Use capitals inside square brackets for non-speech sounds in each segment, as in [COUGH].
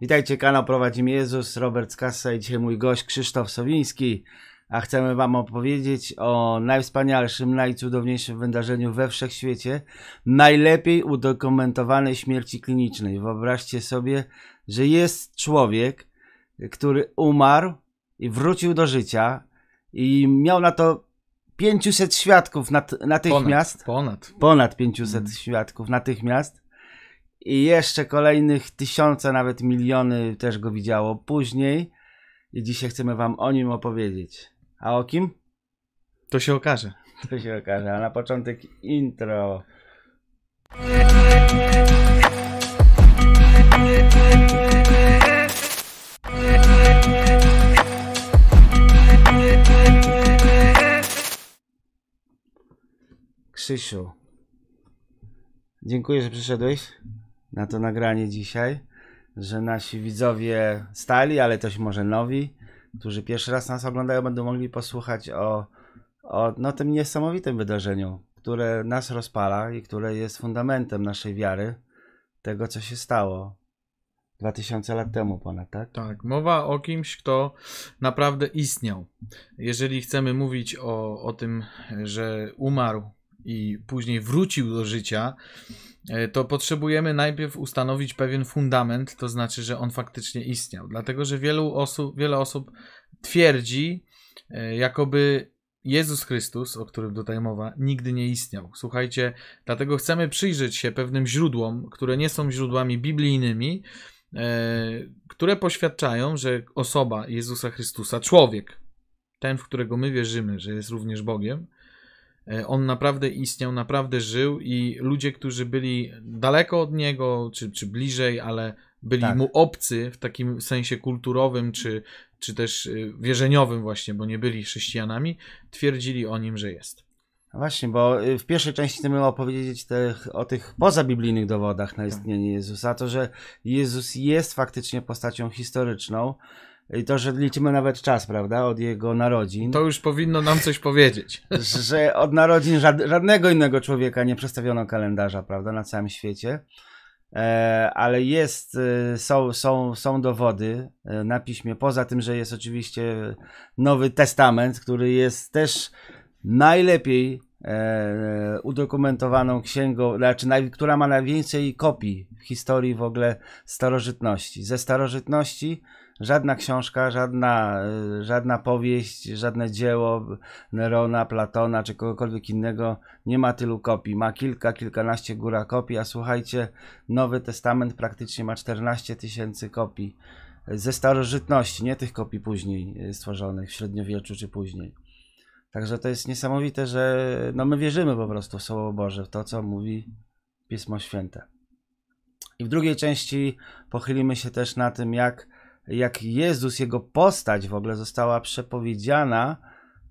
Witajcie, kanał Prowadzi mnie Jezus, Robert Skassa i dzisiaj mój gość Krzysztof Sowiński, a chcemy wam opowiedzieć o najwspanialszym, najcudowniejszym wydarzeniu we wszechświecie, najlepiej udokumentowanej śmierci klinicznej. Wyobraźcie sobie, że jest człowiek, który umarł i wrócił do życia i miał na to 500 świadków nat natychmiast. Ponad. Ponad, ponad 500 świadków natychmiast i jeszcze kolejnych tysiące, nawet miliony też go widziało później. I dzisiaj chcemy wam o nim opowiedzieć. A o kim? To się okaże. [LAUGHS] To się okaże. A na początek intro. Krzysiu, dziękuję, że przyszedłeś na to nagranie dzisiaj, że nasi widzowie stali, ale też może nowi, którzy pierwszy raz nas oglądają, będą mogli posłuchać o, o no, tym niesamowitym wydarzeniu, które nas rozpala i które jest fundamentem naszej wiary, tego co się stało 2000 lat temu ponad, tak? Tak, mowa o kimś, kto naprawdę istniał. Jeżeli chcemy mówić o, o tym, że umarł i później wrócił do życia, E, to potrzebujemy najpierw ustanowić pewien fundament, to znaczy, że on faktycznie istniał. Dlatego, że wielu osób, wiele osób twierdzi, e, jakoby Jezus Chrystus, o którym tutaj mowa, nigdy nie istniał. Słuchajcie, dlatego chcemy przyjrzeć się pewnym źródłom, które nie są źródłami biblijnymi, e, które poświadczają, że osoba Jezusa Chrystusa, człowiek, ten, w którego my wierzymy, że jest również Bogiem, on naprawdę istniał, naprawdę żył i ludzie, którzy byli daleko od niego, czy, czy bliżej, ale byli tak. mu obcy w takim sensie kulturowym, czy, czy też e, wierzeniowym właśnie, bo nie byli chrześcijanami, twierdzili o nim, że jest. Właśnie, bo e, w pierwszej części chcemy opowiedzieć tych, o tych pozabiblijnych dowodach na tak. istnienie Jezusa, to, że Jezus jest faktycznie postacią historyczną, i to, że liczymy nawet czas, prawda, od jego narodzin. To już powinno nam coś powiedzieć. [LAUGHS] Że od narodzin żad żadnego innego człowieka nie przedstawiono kalendarza, prawda, na całym świecie. E, ale jest, e, są, są, są dowody e, na piśmie, poza tym, że jest oczywiście Nowy Testament, który jest też najlepiej e, udokumentowaną księgą, znaczy naj, która ma najwięcej kopii w historii w ogóle starożytności. Ze starożytności Żadna książka, żadna, e, żadna powieść, żadne dzieło Nerona, Platona czy kogokolwiek innego nie ma tylu kopii. Ma kilka, kilkanaście góra kopii, a słuchajcie, Nowy Testament praktycznie ma 14 tysięcy kopii. Ze starożytności, nie tych kopii później e, stworzonych w średniowieczu czy później. Także to jest niesamowite, że no my wierzymy po prostu w Słowo Boże, w to, co mówi Pismo Święte. I w drugiej części pochylimy się też na tym, jak jak Jezus, jego postać w ogóle została przepowiedziana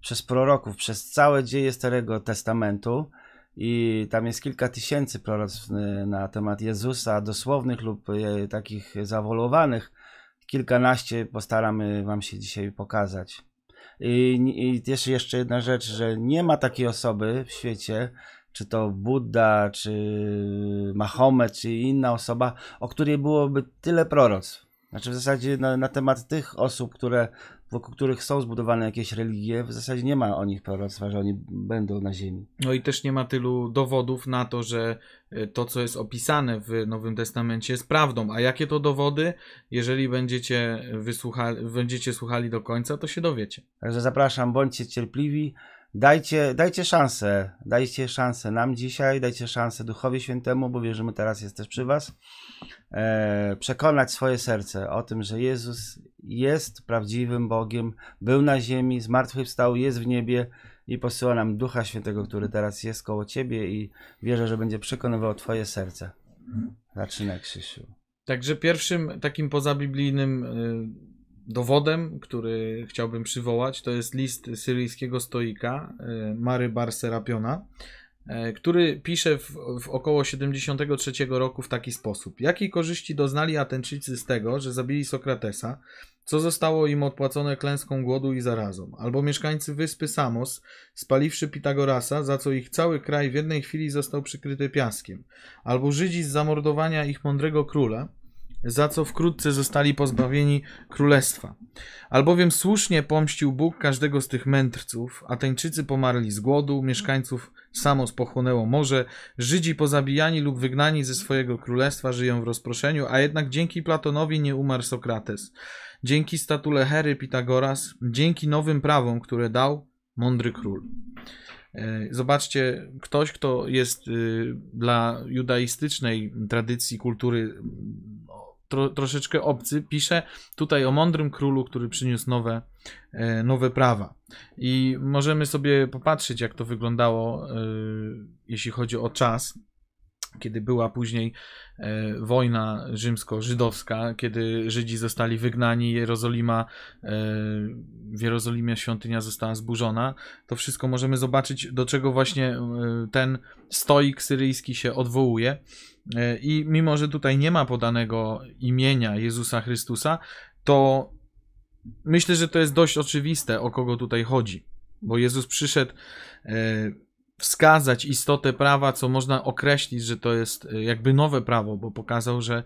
przez proroków, przez całe dzieje Starego Testamentu. I tam jest kilka tysięcy proroctw y, na temat Jezusa, dosłownych lub y, takich zawolowanych. Kilkanaście postaramy Wam się dzisiaj pokazać. I, I też jeszcze jedna rzecz, że nie ma takiej osoby w świecie, czy to Buddha, czy Mahomet, czy inna osoba, o której byłoby tyle proroctw. Znaczy w zasadzie na, na temat tych osób, które, wokół których są zbudowane jakieś religie, w zasadzie nie ma o nich proroctwa, że oni będą na ziemi. No i też nie ma tylu dowodów na to, że e, to, co jest opisane w Nowym Testamencie jest prawdą. A jakie to dowody? Jeżeli będziecie, wysłuchali, będziecie słuchali do końca, to się dowiecie. Także zapraszam, bądźcie cierpliwi. Dajcie, dajcie szansę, dajcie szansę nam dzisiaj, dajcie szansę Duchowi Świętemu, bo wierzymy teraz jest też przy Was. E, przekonać swoje serce o tym, że Jezus jest prawdziwym Bogiem, był na ziemi, zmartwychwstał, jest w niebie i posyła nam Ducha Świętego, który teraz jest koło Ciebie i wierzę, że będzie przekonywał Twoje serce. Zaczynaj, Krzysiu. Także pierwszym takim pozabiblijnym y, dowodem, który chciałbym przywołać, to jest list syryjskiego stoika e, Mary Bar Serapiona, e, który pisze w, w, około 73 roku w taki sposób. Jakiej korzyści doznali Ateńczycy z tego, że zabili Sokratesa, co zostało im odpłacone klęską głodu i zarazą? Albo mieszkańcy wyspy Samos, spaliwszy Pitagorasa, za co ich cały kraj w jednej chwili został przykryty piaskiem? Albo Żydzi z zamordowania ich mądrego króla, za co wkrótce zostali pozbawieni królestwa. Albowiem słusznie pomścił Bóg każdego z tych mędrców, Ateńczycy pomarli z głodu, mieszkańców samo spochłonęło morze, Żydzi pozabijani lub wygnani ze swojego królestwa żyją w rozproszeniu, a jednak dzięki Platonowi nie umarł Sokrates. Dzięki statule Hery Pitagoras, dzięki nowym prawom, które dał mądry król. E, zobaczcie, ktoś, kto jest y, dla judaistycznej tradycji, kultury tro, troszeczkę obcy, pisze tutaj o mądrym królu, który przyniósł nowe, e, nowe prawa. I możemy sobie popatrzeć, jak to wyglądało, e, jeśli chodzi o czas kiedy była później e, wojna rzymsko-żydowska, kiedy Żydzi zostali wygnani, Jerozolima, e, w Jerozolimie świątynia została zburzona, to wszystko możemy zobaczyć, do czego właśnie e, ten stoik syryjski się odwołuje. E, I mimo, że tutaj nie ma podanego imienia Jezusa Chrystusa, to myślę, że to jest dość oczywiste, o kogo tutaj chodzi. Bo Jezus przyszedł e, wskazać istotę prawa, co można określić, że to jest e, jakby nowe prawo, bo pokazał, że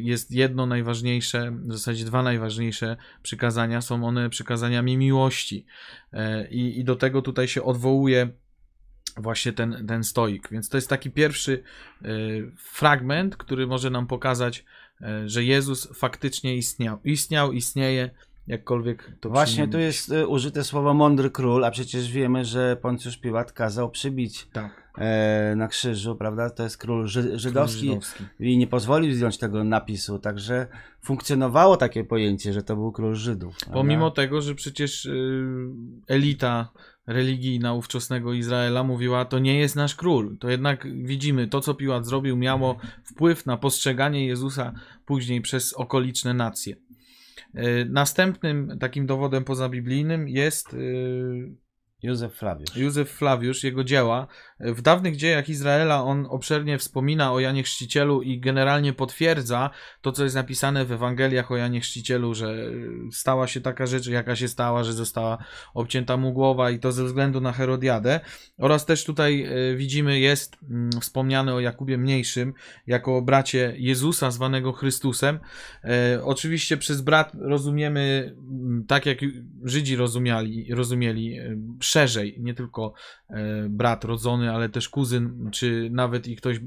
jest jedno najważniejsze, w zasadzie dwa najważniejsze przykazania, są one przykazaniami miłości. I, i do tego tutaj się odwołuje właśnie ten, ten stoik. Więc to jest taki pierwszy fragment, który może nam pokazać, że Jezus faktycznie istniał. Istniał, istnieje, jakkolwiek to Właśnie tu jest y, użyte słowo mądry król, a przecież wiemy, że Poncjusz Piłat kazał przybić tak. e, na krzyżu, prawda? To jest król ży żydowski, król żydowski i nie pozwolił zdjąć tego napisu, także funkcjonowało takie pojęcie, że to był król Żydów. Pomimo prawda? tego, że przecież y, elita religijna ówczesnego Izraela mówiła, to nie jest nasz król. To jednak widzimy, to co Piłat zrobił miało wpływ na postrzeganie Jezusa później przez okoliczne nacje. E, następnym takim dowodem pozabiblijnym jest e, Józef Flawiusz. Józef Flawiusz, jego dzieła. W dawnych dziejach Izraela on obszernie wspomina o Janie Chrzcicielu i generalnie potwierdza to, co jest napisane w Ewangeliach o Janie Chrzcicielu, że stała się taka rzecz, jaka się stała, że została obcięta mu głowa i to ze względu na Herodiadę. Oraz też tutaj e, widzimy, jest mm, wspomniane o Jakubie Mniejszym jako bracie Jezusa zwanego Chrystusem. E, oczywiście przez brat rozumiemy tak, jak Żydzi rozumieli, rozumieli e, szerzej, nie tylko e, brat rodzony, ale też kuzyn, czy nawet i ktoś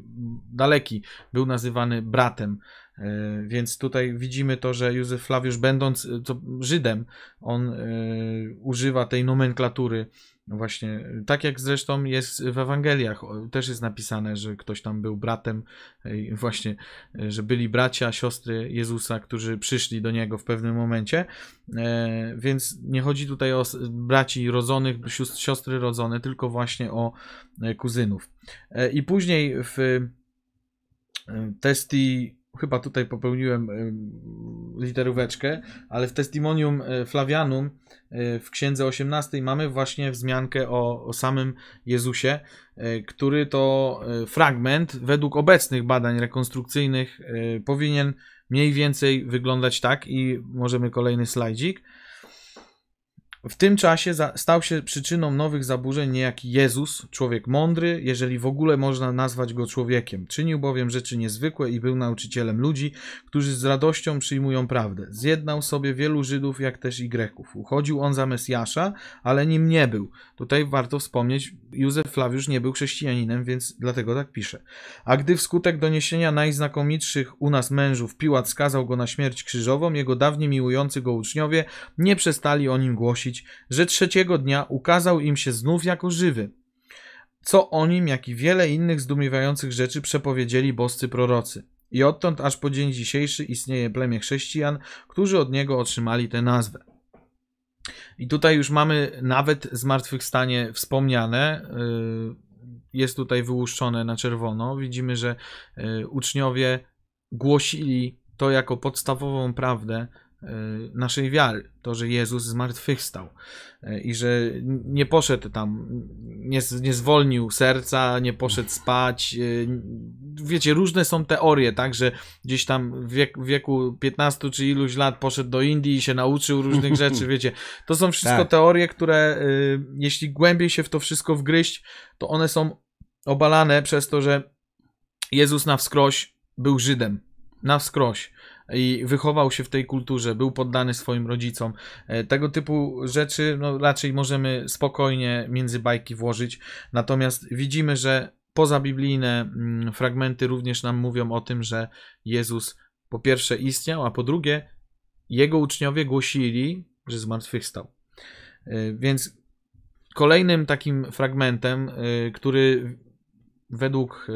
daleki był nazywany bratem. E, więc tutaj widzimy to, że Józef Flawiusz, będąc e, Żydem, on używa tej nomenklatury no właśnie, tak jak zresztą jest w Ewangeliach, też jest napisane, że ktoś tam był bratem, [LAUGHS] właśnie, że byli bracia, siostry Jezusa, którzy przyszli do niego w pewnym momencie. E, więc nie chodzi tutaj o braci rodzonych, siostry rodzone, tylko właśnie o e, kuzynów. E, I później w testi chyba tutaj popełniłem literóweczkę, ale w Testimonium Flavianum w księdze 18 mamy właśnie wzmiankę o, o samym Jezusie, który to fragment według obecnych badań rekonstrukcyjnych powinien mniej więcej wyglądać tak i możemy kolejny slajdzik. W tym czasie stał się przyczyną nowych zaburzeń niejaki Jezus, człowiek mądry, jeżeli w ogóle można nazwać go człowiekiem. Czynił bowiem rzeczy niezwykłe i był nauczycielem ludzi, którzy z radością przyjmują prawdę. Zjednał sobie wielu Żydów, jak też i Greków. Uchodził on za Mesjasza, ale nim nie był. Tutaj warto wspomnieć, Józef Flawiusz nie był chrześcijaninem, więc dlatego tak pisze. A gdy wskutek doniesienia najznakomitszych u nas mężów Piłat skazał go na śmierć krzyżową, jego dawniej miłujący go uczniowie nie przestali o nim głosić że trzeciego dnia ukazał im się znów jako żywy. Co o nim, jak i wiele innych zdumiewających rzeczy przepowiedzieli boscy prorocy. I odtąd aż po dzień dzisiejszy istnieje plemię chrześcijan, którzy od niego otrzymali tę nazwę. I tutaj już mamy nawet zmartwychwstanie wspomniane. Y, jest tutaj wyłuszczone na czerwono. Widzimy, że y, uczniowie głosili to jako podstawową prawdę naszej wiary. To, że Jezus zmartwychwstał y, i że nie poszedł tam, nie, nie zwolnił serca, nie poszedł spać. Y, wiecie, różne są teorie, tak, że gdzieś tam w, wiek, w wieku 15 czy iluś lat poszedł do Indii i się nauczył różnych rzeczy, wiecie. To są wszystko tak. teorie, które jeśli głębiej się w to wszystko wgryźć, to one są obalane przez to, że Jezus na wskroś był Żydem. Na wskroś i wychował się w tej kulturze, był poddany swoim rodzicom. E, tego typu rzeczy no, raczej możemy spokojnie między bajki włożyć. Natomiast widzimy, że pozabiblijne mm, fragmenty również nam mówią o tym, że Jezus po pierwsze istniał, a po drugie jego uczniowie głosili, że zmartwychwstał. E, więc kolejnym takim fragmentem, e, który według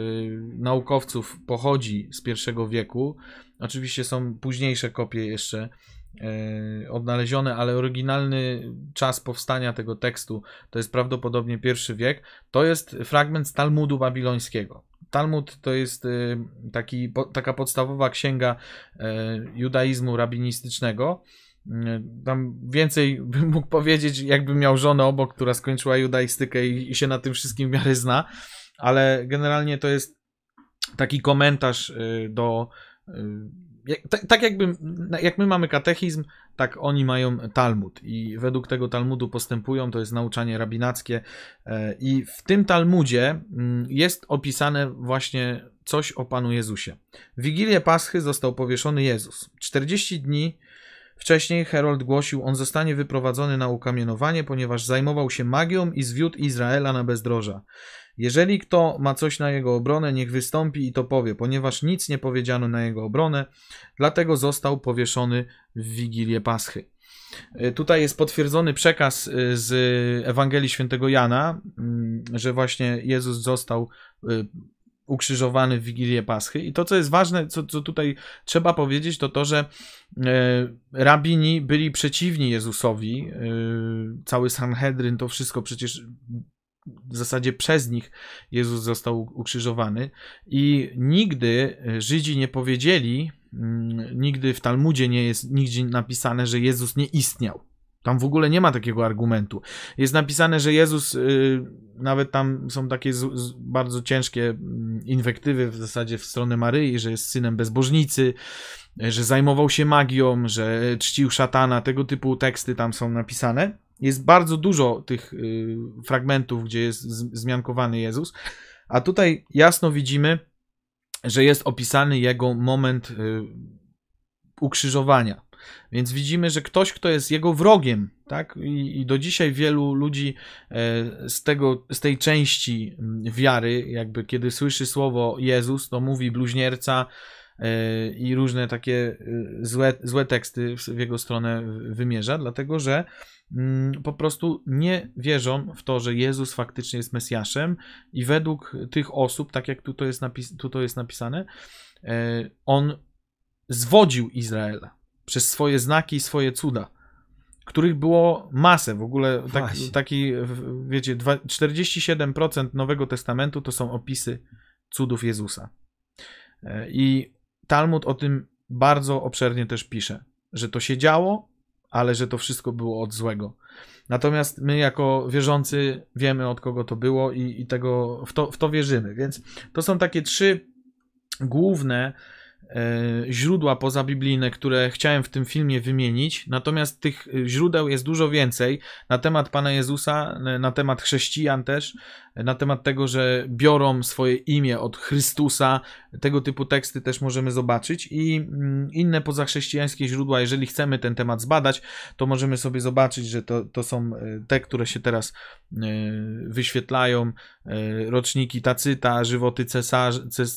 naukowców pochodzi z pierwszego wieku, Oczywiście są późniejsze kopie jeszcze e, odnalezione, ale oryginalny czas powstania tego tekstu to jest prawdopodobnie pierwszy wiek. To jest fragment z Talmudu babilońskiego. Talmud to jest e, taki, taka podstawowa księga e, judaizmu rabinistycznego. Tam więcej [LAUGHS] bym mógł powiedzieć, jakbym miał żonę obok, która skończyła judaistykę i, i się na tym wszystkim w miarę zna, ale generalnie to jest taki komentarz do tak, tak jakby, jak my mamy katechizm, tak oni mają Talmud i według tego Talmudu postępują, to jest nauczanie rabinackie e, i w tym Talmudzie mm, jest opisane właśnie coś o Panu Jezusie. W Wigilię Paschy został powieszony Jezus. 40 dni wcześniej Herold głosił, on zostanie wyprowadzony na ukamienowanie, ponieważ zajmował się magią i zwiódł Izraela na bezdroża. Jeżeli kto ma coś na jego obronę, niech wystąpi i to powie, ponieważ nic nie powiedziano na jego obronę, dlatego został powieszony w Wigilię Paschy. E, tutaj jest potwierdzony przekaz e, z Ewangelii Świętego Jana, mm, że właśnie Jezus został e, ukrzyżowany w Wigilię Paschy. I to, co jest ważne, co, co tutaj trzeba powiedzieć, to to, że rabini byli przeciwni Jezusowi. Cały Sanhedryn, to wszystko przecież w zasadzie przez nich Jezus został ukrzyżowany i nigdy Żydzi nie powiedzieli, mm, nigdy w Talmudzie nie jest nigdzie napisane, że Jezus nie istniał. Tam w ogóle nie ma takiego argumentu. Jest napisane, że Jezus, y, nawet tam są takie bardzo ciężkie mm, inwektywy w zasadzie w stronę Maryi, że jest synem bezbożnicy, że zajmował się magią, że czcił szatana, tego typu teksty tam są napisane. Jest bardzo dużo tych y, fragmentów, gdzie jest zmiankowany Jezus, a tutaj jasno widzimy, że jest opisany jego moment y, ukrzyżowania. Więc widzimy, że ktoś, kto jest jego wrogiem, tak? I, I, do dzisiaj wielu ludzi e, z, tego, z tej części mm, wiary, jakby kiedy słyszy słowo Jezus, to mówi bluźnierca e, i różne takie e, złe, złe teksty w jego stronę wymierza, dlatego że Mm, po prostu nie wierzą w to, że Jezus faktycznie jest Mesjaszem i według tych osób, tak jak tu jest, napis tu to jest napisane, on zwodził Izraela przez swoje znaki i swoje cuda, których było masę. W ogóle tak, taki, wiecie, 47% Nowego Testamentu to są opisy cudów Jezusa. E, I Talmud o tym bardzo obszernie też pisze, że to się działo, ale że to wszystko było od złego. Natomiast my, jako wierzący, wiemy od kogo to było i, i tego, w, to, w to wierzymy. Więc to są takie trzy główne źródła pozabiblijne, które chciałem w tym filmie wymienić, natomiast tych źródeł jest dużo więcej na temat Pana Jezusa, na temat chrześcijan też, na temat tego, że biorą swoje imię od Chrystusa. Tego typu teksty też możemy zobaczyć i mm, inne pozachrześcijańskie źródła, jeżeli chcemy ten temat zbadać, to możemy sobie zobaczyć, że to, to są e, te, które się teraz e, wyświetlają, roczniki Tacyta, żywoty Cesar,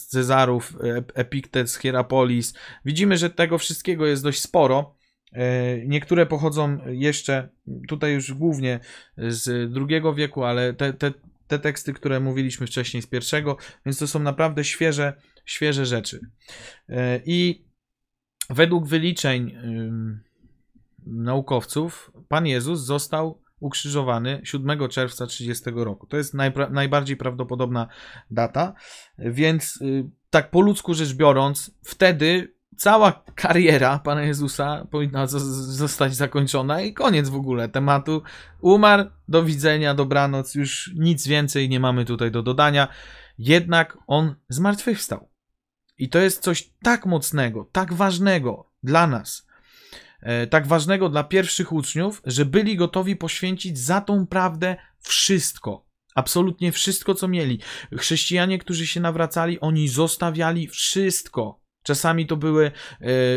Cezarów, Epiktet, Hierapolis. Widzimy, że tego wszystkiego jest dość sporo. E, niektóre pochodzą jeszcze tutaj już głównie z drugiego wieku, ale te, te, te teksty, które mówiliśmy wcześniej z pierwszego, więc to są naprawdę świeże, świeże rzeczy. E, I według wyliczeń naukowców, Pan Jezus został ukrzyżowany 7 czerwca 30 roku. To jest najpra- najbardziej prawdopodobna data, więc y, tak po ludzku rzecz biorąc, wtedy cała kariera Pana Jezusa powinna zostać zakończona i koniec w ogóle tematu. Umarł, do widzenia, dobranoc, już nic więcej nie mamy tutaj do dodania. Jednak on zmartwychwstał. I to jest coś tak mocnego, tak ważnego dla nas, e, tak ważnego dla pierwszych uczniów, że byli gotowi poświęcić za tą prawdę wszystko. Absolutnie wszystko, co mieli. Chrześcijanie, którzy się nawracali, oni zostawiali wszystko. Czasami to były e,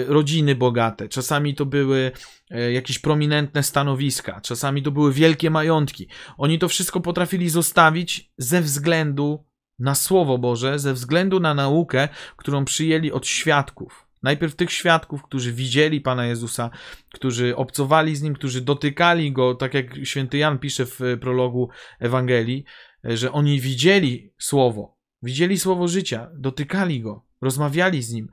rodziny bogate, czasami to były e, jakieś prominentne stanowiska, czasami to były wielkie majątki. Oni to wszystko potrafili zostawić ze względu na Słowo Boże, ze względu na naukę, którą przyjęli od świadków. Najpierw tych świadków, którzy widzieli Pana Jezusa, którzy obcowali z Nim, którzy dotykali Go, tak jak święty Jan pisze w prologu Ewangelii, że oni widzieli Słowo, widzieli Słowo życia, dotykali Go, rozmawiali z Nim.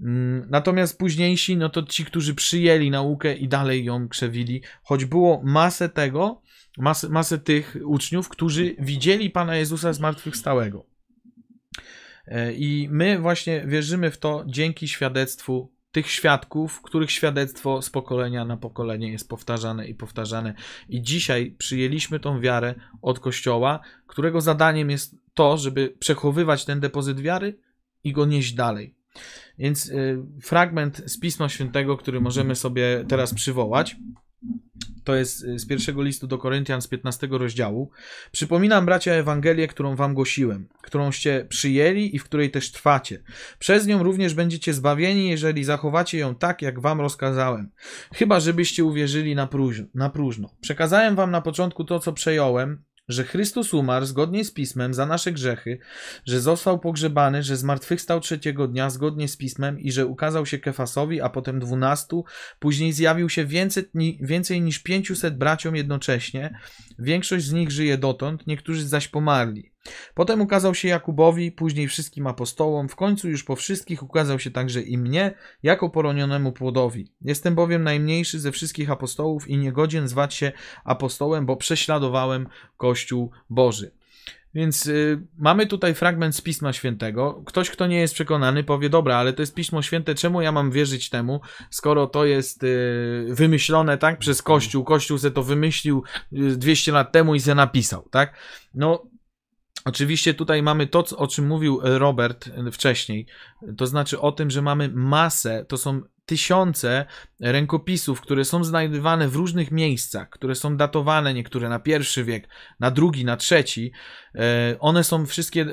Mm, natomiast późniejsi, no to ci, którzy przyjęli naukę i dalej ją krzewili, choć było masę tego, masę, masę tych uczniów, którzy widzieli Pana Jezusa zmartwychwstałego. E, I my właśnie wierzymy w to dzięki świadectwu tych świadków, których świadectwo z pokolenia na pokolenie jest powtarzane i powtarzane. I dzisiaj przyjęliśmy tą wiarę od Kościoła, którego zadaniem jest to, żeby przechowywać ten depozyt wiary i go nieść dalej. Więc y, fragment z Pisma Świętego, który możemy sobie teraz przywołać, to jest y, z pierwszego listu do Koryntian z 15 rozdziału. Przypominam, bracia, Ewangelię, którą wam głosiłem, którąście przyjęli i w której też trwacie. Przez nią również będziecie zbawieni, jeżeli zachowacie ją tak, jak wam rozkazałem. Chyba, żebyście uwierzyli na, próżno. Na próżno. Przekazałem wam na początku to, co przejąłem, że Chrystus umarł zgodnie z Pismem za nasze grzechy, że został pogrzebany, że zmartwychwstał trzeciego dnia zgodnie z Pismem i że ukazał się Kefasowi, a potem dwunastu, później zjawił się więcej, więcej niż pięciuset braciom jednocześnie. Większość z nich żyje dotąd, niektórzy zaś pomarli. Potem ukazał się Jakubowi, później wszystkim apostołom, w końcu już po wszystkich ukazał się także i mnie, jako poronionemu płodowi. Jestem bowiem najmniejszy ze wszystkich apostołów i niegodzien zwać się apostołem, bo prześladowałem Kościół Boży. Więc y, mamy tutaj fragment z Pisma Świętego. Ktoś, kto nie jest przekonany, powie: Dobra, ale to jest Pismo Święte, czemu ja mam wierzyć temu, skoro to jest y, wymyślone tak przez Kościół? Kościół se to wymyślił y, 200 lat temu i se napisał, tak? No, Oczywiście tutaj mamy to, o czym mówił Robert wcześniej, to znaczy o tym, że mamy masę, to są tysiące rękopisów, które są znajdywane w różnych miejscach, które są datowane, niektóre na pierwszy wiek, na drugi, na trzeci. E, one są wszystkie e,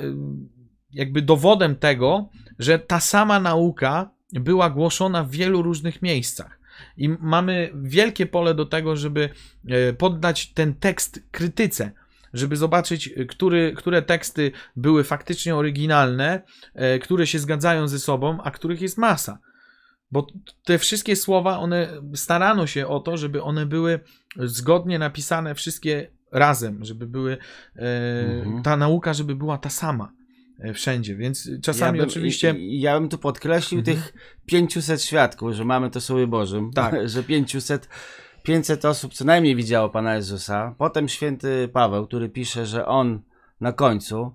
jakby dowodem tego, że ta sama nauka była głoszona w wielu różnych miejscach. I mamy wielkie pole do tego, żeby e, poddać ten tekst krytyce żeby zobaczyć, y, który, które teksty były faktycznie oryginalne, e, które się zgadzają ze sobą, a których jest masa. Bo te wszystkie słowa, one starano się o to, żeby one były zgodnie napisane wszystkie razem, żeby były e, mhm. ta nauka, żeby była ta sama e, wszędzie, więc czasami ja bym, oczywiście... Ja bym tu podkreślił mhm. tych 500 świadków, że mamy to Słowie Bożym, tak. [LAUGHS] że 500 500 osób co najmniej widziało Pana Jezusa. Potem święty Paweł, który pisze, że on na końcu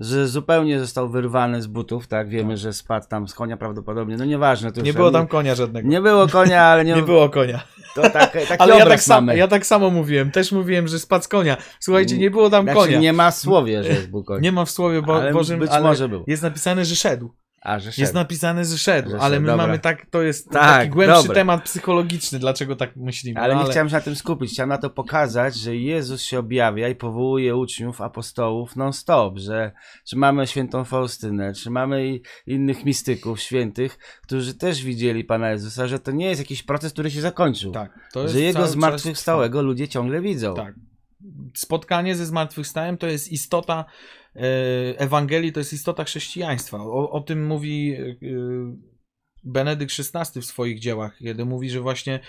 że zupełnie został wyrwany z butów, tak? Wiemy, tak. że spadł tam z konia prawdopodobnie. No nieważne. To nie było tam konia żadnego. Nie było konia, ale nie, [LAUGHS] nie było konia. To tak, [LAUGHS] taki ale ja tak, sam, ja tak samo mówiłem. Też mówiłem, że spadł z konia. Słuchajcie, nie było tam znaczy, konia. Nie ma w słowie, że jest był konia. Nie ma w słowie bo, ale Bożym, być ale może był. jest napisane, że szedł. A, że jest napisane, że szedł, że ale my dobra. mamy tak, to jest tak, taki głębszy dobra. temat psychologiczny, dlaczego tak myślimy. Ale no, nie chciałem się na tym skupić, chciałem na to pokazać, że Jezus się objawia i powołuje uczniów, apostołów non-stop, że, że mamy świętą Faustynę, czy mamy innych mistyków świętych, którzy też widzieli Pana Jezusa, że to nie jest jakiś proces, który się zakończył. Tak, że Jego zmartwychwstałego ludzie ciągle widzą. Tak. Spotkanie ze zmartwychwstałym to jest istota e, Ewangelii, to jest istota chrześcijaństwa. O, o tym mówi e, Benedykt XVI w swoich dziełach, kiedy mówi, że właśnie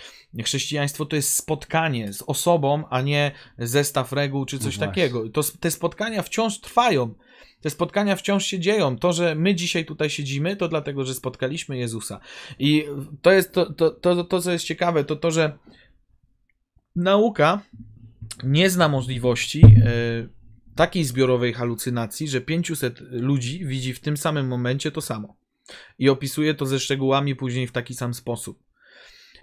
chrześcijaństwo to jest spotkanie z osobą, a nie zestaw reguł czy coś No takiego. To, te spotkania wciąż trwają. Te spotkania wciąż się dzieją. To, że my dzisiaj tutaj siedzimy, to dlatego, że spotkaliśmy Jezusa. I to jest to, to, to, to co jest ciekawe, to to, że nauka nie zna możliwości e, takiej zbiorowej halucynacji, że 500 ludzi widzi w tym samym momencie to samo i opisuje to ze szczegółami później w taki sam sposób.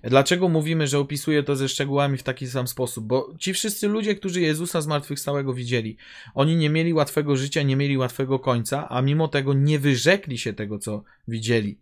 Dlaczego mówimy, że opisuje to ze szczegółami w taki sam sposób? Bo ci wszyscy ludzie, którzy Jezusa zmartwychwstałego widzieli, oni nie mieli łatwego życia, nie mieli łatwego końca, a mimo tego nie wyrzekli się tego, co widzieli.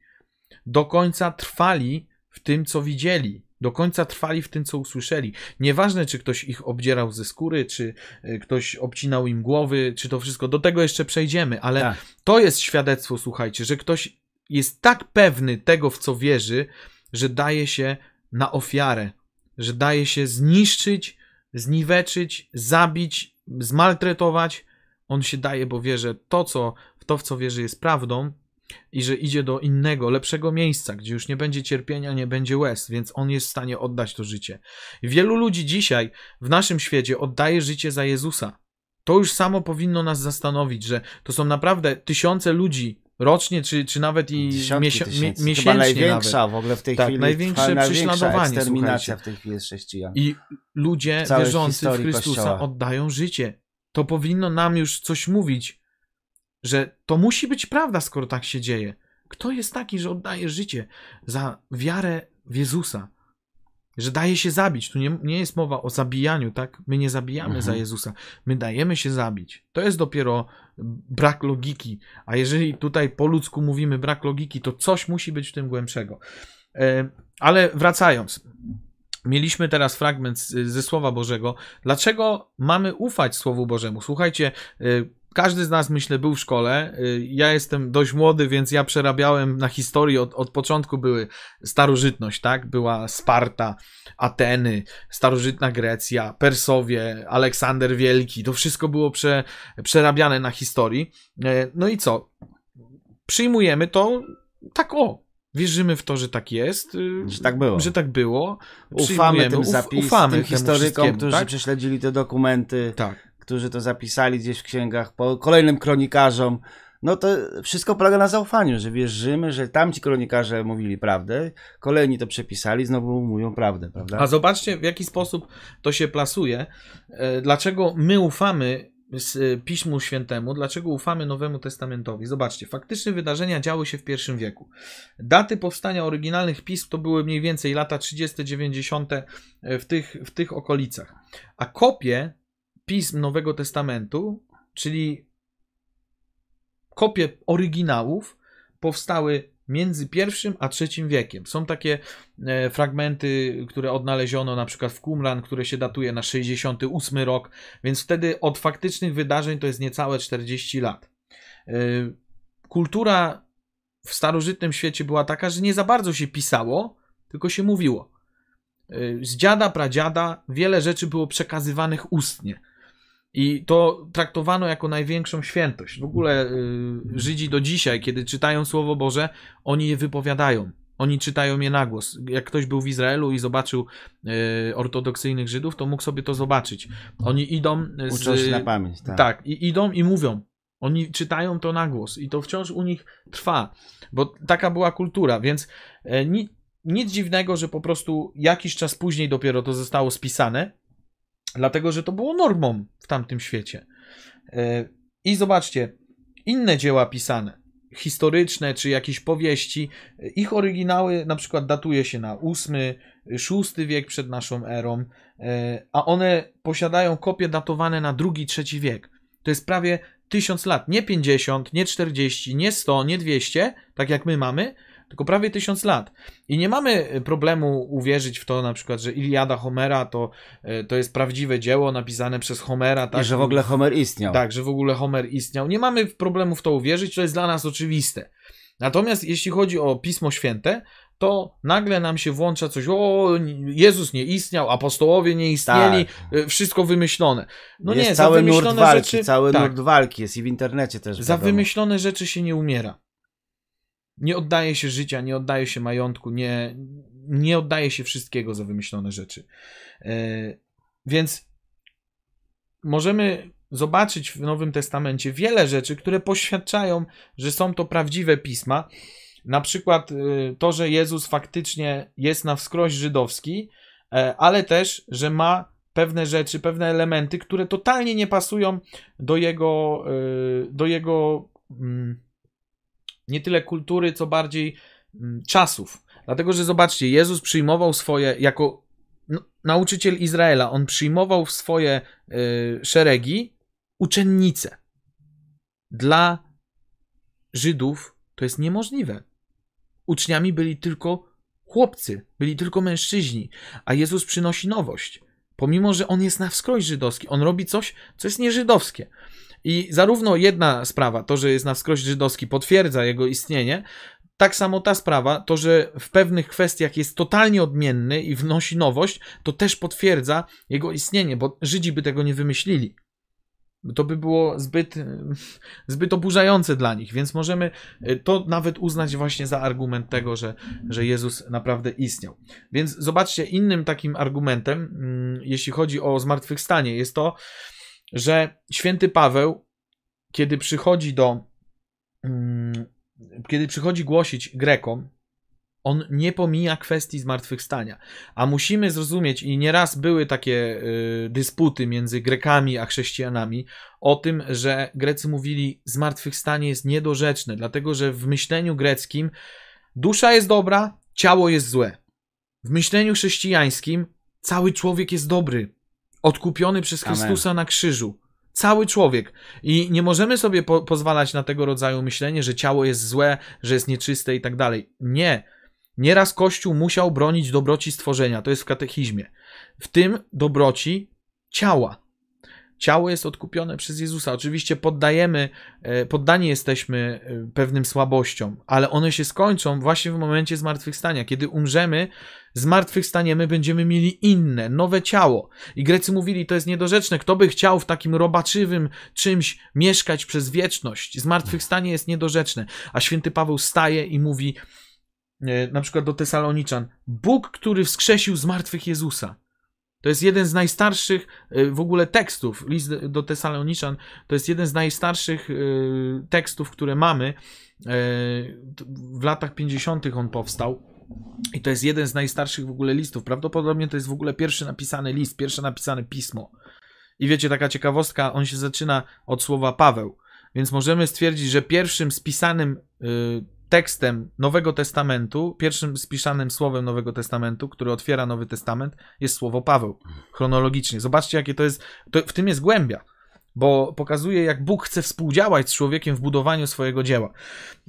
Do końca trwali w tym, co widzieli. Do końca trwali w tym, co usłyszeli. Nieważne, czy ktoś ich obdzierał ze skóry, czy y, ktoś obcinał im głowy, czy to wszystko. Do tego jeszcze przejdziemy, ale Tak. to jest świadectwo, słuchajcie, że ktoś jest tak pewny tego, w co wierzy, że daje się na ofiarę, że daje się zniszczyć, zniweczyć, zabić, zmaltretować. On się daje, bo wie, że to, co, to w co wierzy, jest prawdą i że idzie do innego, lepszego miejsca, gdzie już nie będzie cierpienia, nie będzie łez, więc on jest w stanie oddać to życie. Wielu ludzi dzisiaj w naszym świecie oddaje życie za Jezusa. To już samo powinno nas zastanowić, że to są naprawdę tysiące ludzi rocznie, czy, czy nawet i miesię, miesięcznie. Chyba największa nawet. w ogóle w tej tak, chwili. Największe prześladowanie. Eksterminacja w tej chwili jest chrześcijan. I ludzie wierzący w Chrystusa Kościoła. oddają życie. To powinno nam już coś mówić, że to musi być prawda, skoro tak się dzieje. Kto jest taki, że oddaje życie za wiarę w Jezusa? Że daje się zabić. Tu nie, nie jest mowa o zabijaniu, tak? My nie zabijamy Mhm. za Jezusa. My dajemy się zabić. To jest dopiero brak logiki. A jeżeli tutaj po ludzku mówimy brak logiki, to coś musi być w tym głębszego. E, Ale wracając. Mieliśmy teraz fragment ze Słowa Bożego. Dlaczego mamy ufać Słowu Bożemu? Słuchajcie, y, każdy z nas, myślę, był w szkole. Y, Ja jestem dość młody, więc ja przerabiałem na historii. Od, od początku były starożytność, tak? Była Sparta, Ateny, starożytna Grecja, Persowie, Aleksander Wielki. To wszystko było prze, przerabiane na historii. E, No i co? Przyjmujemy to tak o. Wierzymy w to, że tak jest. y, Że tak było. Że tak było. Ufamy tym zapisom, ufamy tym historykom, którzy tak? prześledzili te dokumenty, Tak. Którzy to zapisali gdzieś w księgach, po kolejnym kronikarzom. No to wszystko polega na zaufaniu, że wierzymy, że tamci kronikarze mówili prawdę, kolejni to przepisali, znowu mówią prawdę, prawda? A zobaczcie, w jaki sposób to się plasuje. E, Dlaczego my ufamy e, Piśmu Świętemu, dlaczego ufamy Nowemu Testamentowi? Zobaczcie, faktyczne wydarzenia działy się w I wieku. Daty powstania oryginalnych pism to były mniej więcej lata 30., 90. w tych, w tych okolicach. A kopie pism Nowego Testamentu, czyli kopie oryginałów, powstały między I a III wiekiem. Są takie e, fragmenty, które odnaleziono na przykład w Qumran, które się datuje na 68 rok, więc wtedy od faktycznych wydarzeń to jest niecałe 40 lat. E, kultura w starożytnym świecie była taka, że nie za bardzo się pisało, tylko się mówiło. E, Z dziada, pradziada wiele rzeczy było przekazywanych ustnie. I to traktowano jako największą świętość. W ogóle y, Żydzi do dzisiaj, kiedy czytają Słowo Boże, oni je wypowiadają. Oni czytają je na głos. Jak ktoś był w Izraelu i zobaczył y, ortodoksyjnych Żydów, to mógł sobie to zobaczyć. Oni idą z, Uczą się na pamięć, tak. tak, i idą i mówią. Oni czytają to na głos i to wciąż u nich trwa, bo taka była kultura, więc ni, nic dziwnego, że po prostu jakiś czas później dopiero to zostało spisane, dlatego że to było normą w tamtym świecie. E, I zobaczcie, inne dzieła pisane, historyczne czy jakieś powieści, e, ich oryginały na przykład datuje się na VIII, VI wiek przed naszą erą, e, a one posiadają kopie datowane na II, III wiek. To jest prawie 1000 lat, nie 50, nie 40, nie 100, nie 200, tak jak my mamy, tylko prawie 1000 lat. I nie mamy problemu uwierzyć w to na przykład, że Iliada Homera to, e, to jest prawdziwe dzieło napisane przez Homera. Tak? I że w ogóle Homer istniał. Tak, że w ogóle Homer istniał. Nie mamy problemu w to uwierzyć, to jest dla nas oczywiste. Natomiast jeśli chodzi o Pismo Święte, to nagle nam się włącza coś, o, Jezus nie istniał, apostołowie nie istnieli, y, wszystko wymyślone. No jest nie, cały za nurt wymyślone walki, rzeczy, cały tak, nurt walki jest i w internecie też. za wiadomo. wymyślone rzeczy się nie umiera. Nie oddaje się życia, nie oddaje się majątku, nie, nie oddaje się wszystkiego za wymyślone rzeczy. E, więc możemy zobaczyć w Nowym Testamencie wiele rzeczy, które poświadczają, że są to prawdziwe pisma. Na przykład y, to, że Jezus faktycznie jest na wskroś żydowski, e, ale też, że ma pewne rzeczy, pewne elementy, które totalnie nie pasują do jego, do jego mm, nie tyle kultury, co bardziej mm, czasów. Dlatego, że zobaczcie, Jezus przyjmował swoje, jako no, nauczyciel Izraela, on przyjmował w swoje y, szeregi uczennice. Dla Żydów to jest niemożliwe. Uczniami byli tylko chłopcy, byli tylko mężczyźni, a Jezus przynosi nowość. Pomimo, że on jest na wskroś żydowski, on robi coś, co jest nieżydowskie. I zarówno jedna sprawa, to, że jest na wskroś żydowski, potwierdza jego istnienie, tak samo ta sprawa, to, że w pewnych kwestiach jest totalnie odmienny i wnosi nowość, to też potwierdza jego istnienie, bo Żydzi by tego nie wymyślili. To by było zbyt, zbyt oburzające dla nich, więc możemy e, to nawet uznać właśnie za argument tego, że, że Jezus naprawdę istniał. Więc zobaczcie, innym takim argumentem, mm, jeśli chodzi o zmartwychwstanie, jest to, że święty Paweł, kiedy przychodzi do, mm, kiedy przychodzi głosić Grekom, on nie pomija kwestii zmartwychwstania. A musimy zrozumieć, i nieraz były takie y, dysputy między Grekami a chrześcijanami o tym, że Grecy mówili, zmartwychwstanie jest niedorzeczne, dlatego że w myśleniu greckim dusza jest dobra, ciało jest złe. W myśleniu chrześcijańskim cały człowiek jest dobry, odkupiony przez Chrystusa Amen. na krzyżu. Cały człowiek. I nie możemy sobie po pozwalać na tego rodzaju myślenie, że ciało jest złe, że jest nieczyste i tak dalej. Nie. Nieraz Kościół musiał bronić dobroci stworzenia, to jest w katechizmie. W tym dobroci ciała. Ciało jest odkupione przez Jezusa. Oczywiście poddajemy, e, poddani jesteśmy e, pewnym słabościom, ale one się skończą właśnie w momencie zmartwychwstania. Kiedy umrzemy, zmartwychwstaniemy, będziemy mieli inne, nowe ciało. I Grecy mówili, to jest niedorzeczne. Kto by chciał w takim robaczywym czymś mieszkać przez wieczność? Zmartwychwstanie jest niedorzeczne. A święty Paweł staje i mówi, E, na przykład do Tesaloniczan. Bóg, który wskrzesił z martwych Jezusa. To jest jeden z najstarszych e, w ogóle tekstów. List do Tesaloniczan to jest jeden z najstarszych e, tekstów, które mamy. W latach 50. on powstał. I to jest jeden z najstarszych w ogóle listów. Prawdopodobnie to jest w ogóle pierwszy napisany list, pierwsze napisane pismo. I wiecie, taka ciekawostka, on się zaczyna od słowa Paweł. Więc możemy stwierdzić, że pierwszym spisanym tekstem Nowego Testamentu, pierwszym spisanym słowem Nowego Testamentu, który otwiera Nowy Testament, jest słowo Paweł. Chronologicznie. Zobaczcie, jakie to jest. To, w tym jest głębia, bo pokazuje, jak Bóg chce współdziałać z człowiekiem w budowaniu swojego dzieła.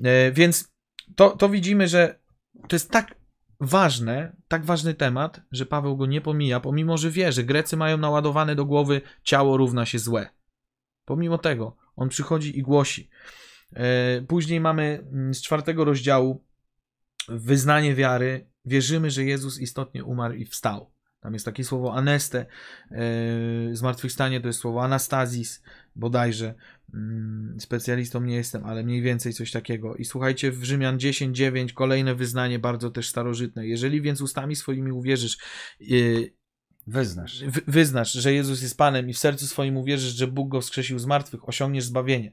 E, więc to, to widzimy, że to jest tak ważne, tak ważny temat, że Paweł go nie pomija, pomimo że wie, że Grecy mają naładowane do głowy ciało równa się złe. Pomimo tego, on przychodzi i głosi. E, później mamy mm, z czwartego rozdziału wyznanie wiary. Wierzymy, że Jezus istotnie umarł i wstał. Tam jest takie słowo aneste, e, zmartwychwstanie to jest słowo anastazis, bodajże. Mm, specjalistą nie jestem, ale mniej więcej coś takiego. I słuchajcie, w Rzymian 10:9 kolejne wyznanie, bardzo też starożytne. Jeżeli więc ustami swoimi uwierzysz, e, wyznasz. wyznasz, że Jezus jest Panem i w sercu swoim uwierzysz, że Bóg go wskrzesił z martwych, osiągniesz zbawienie.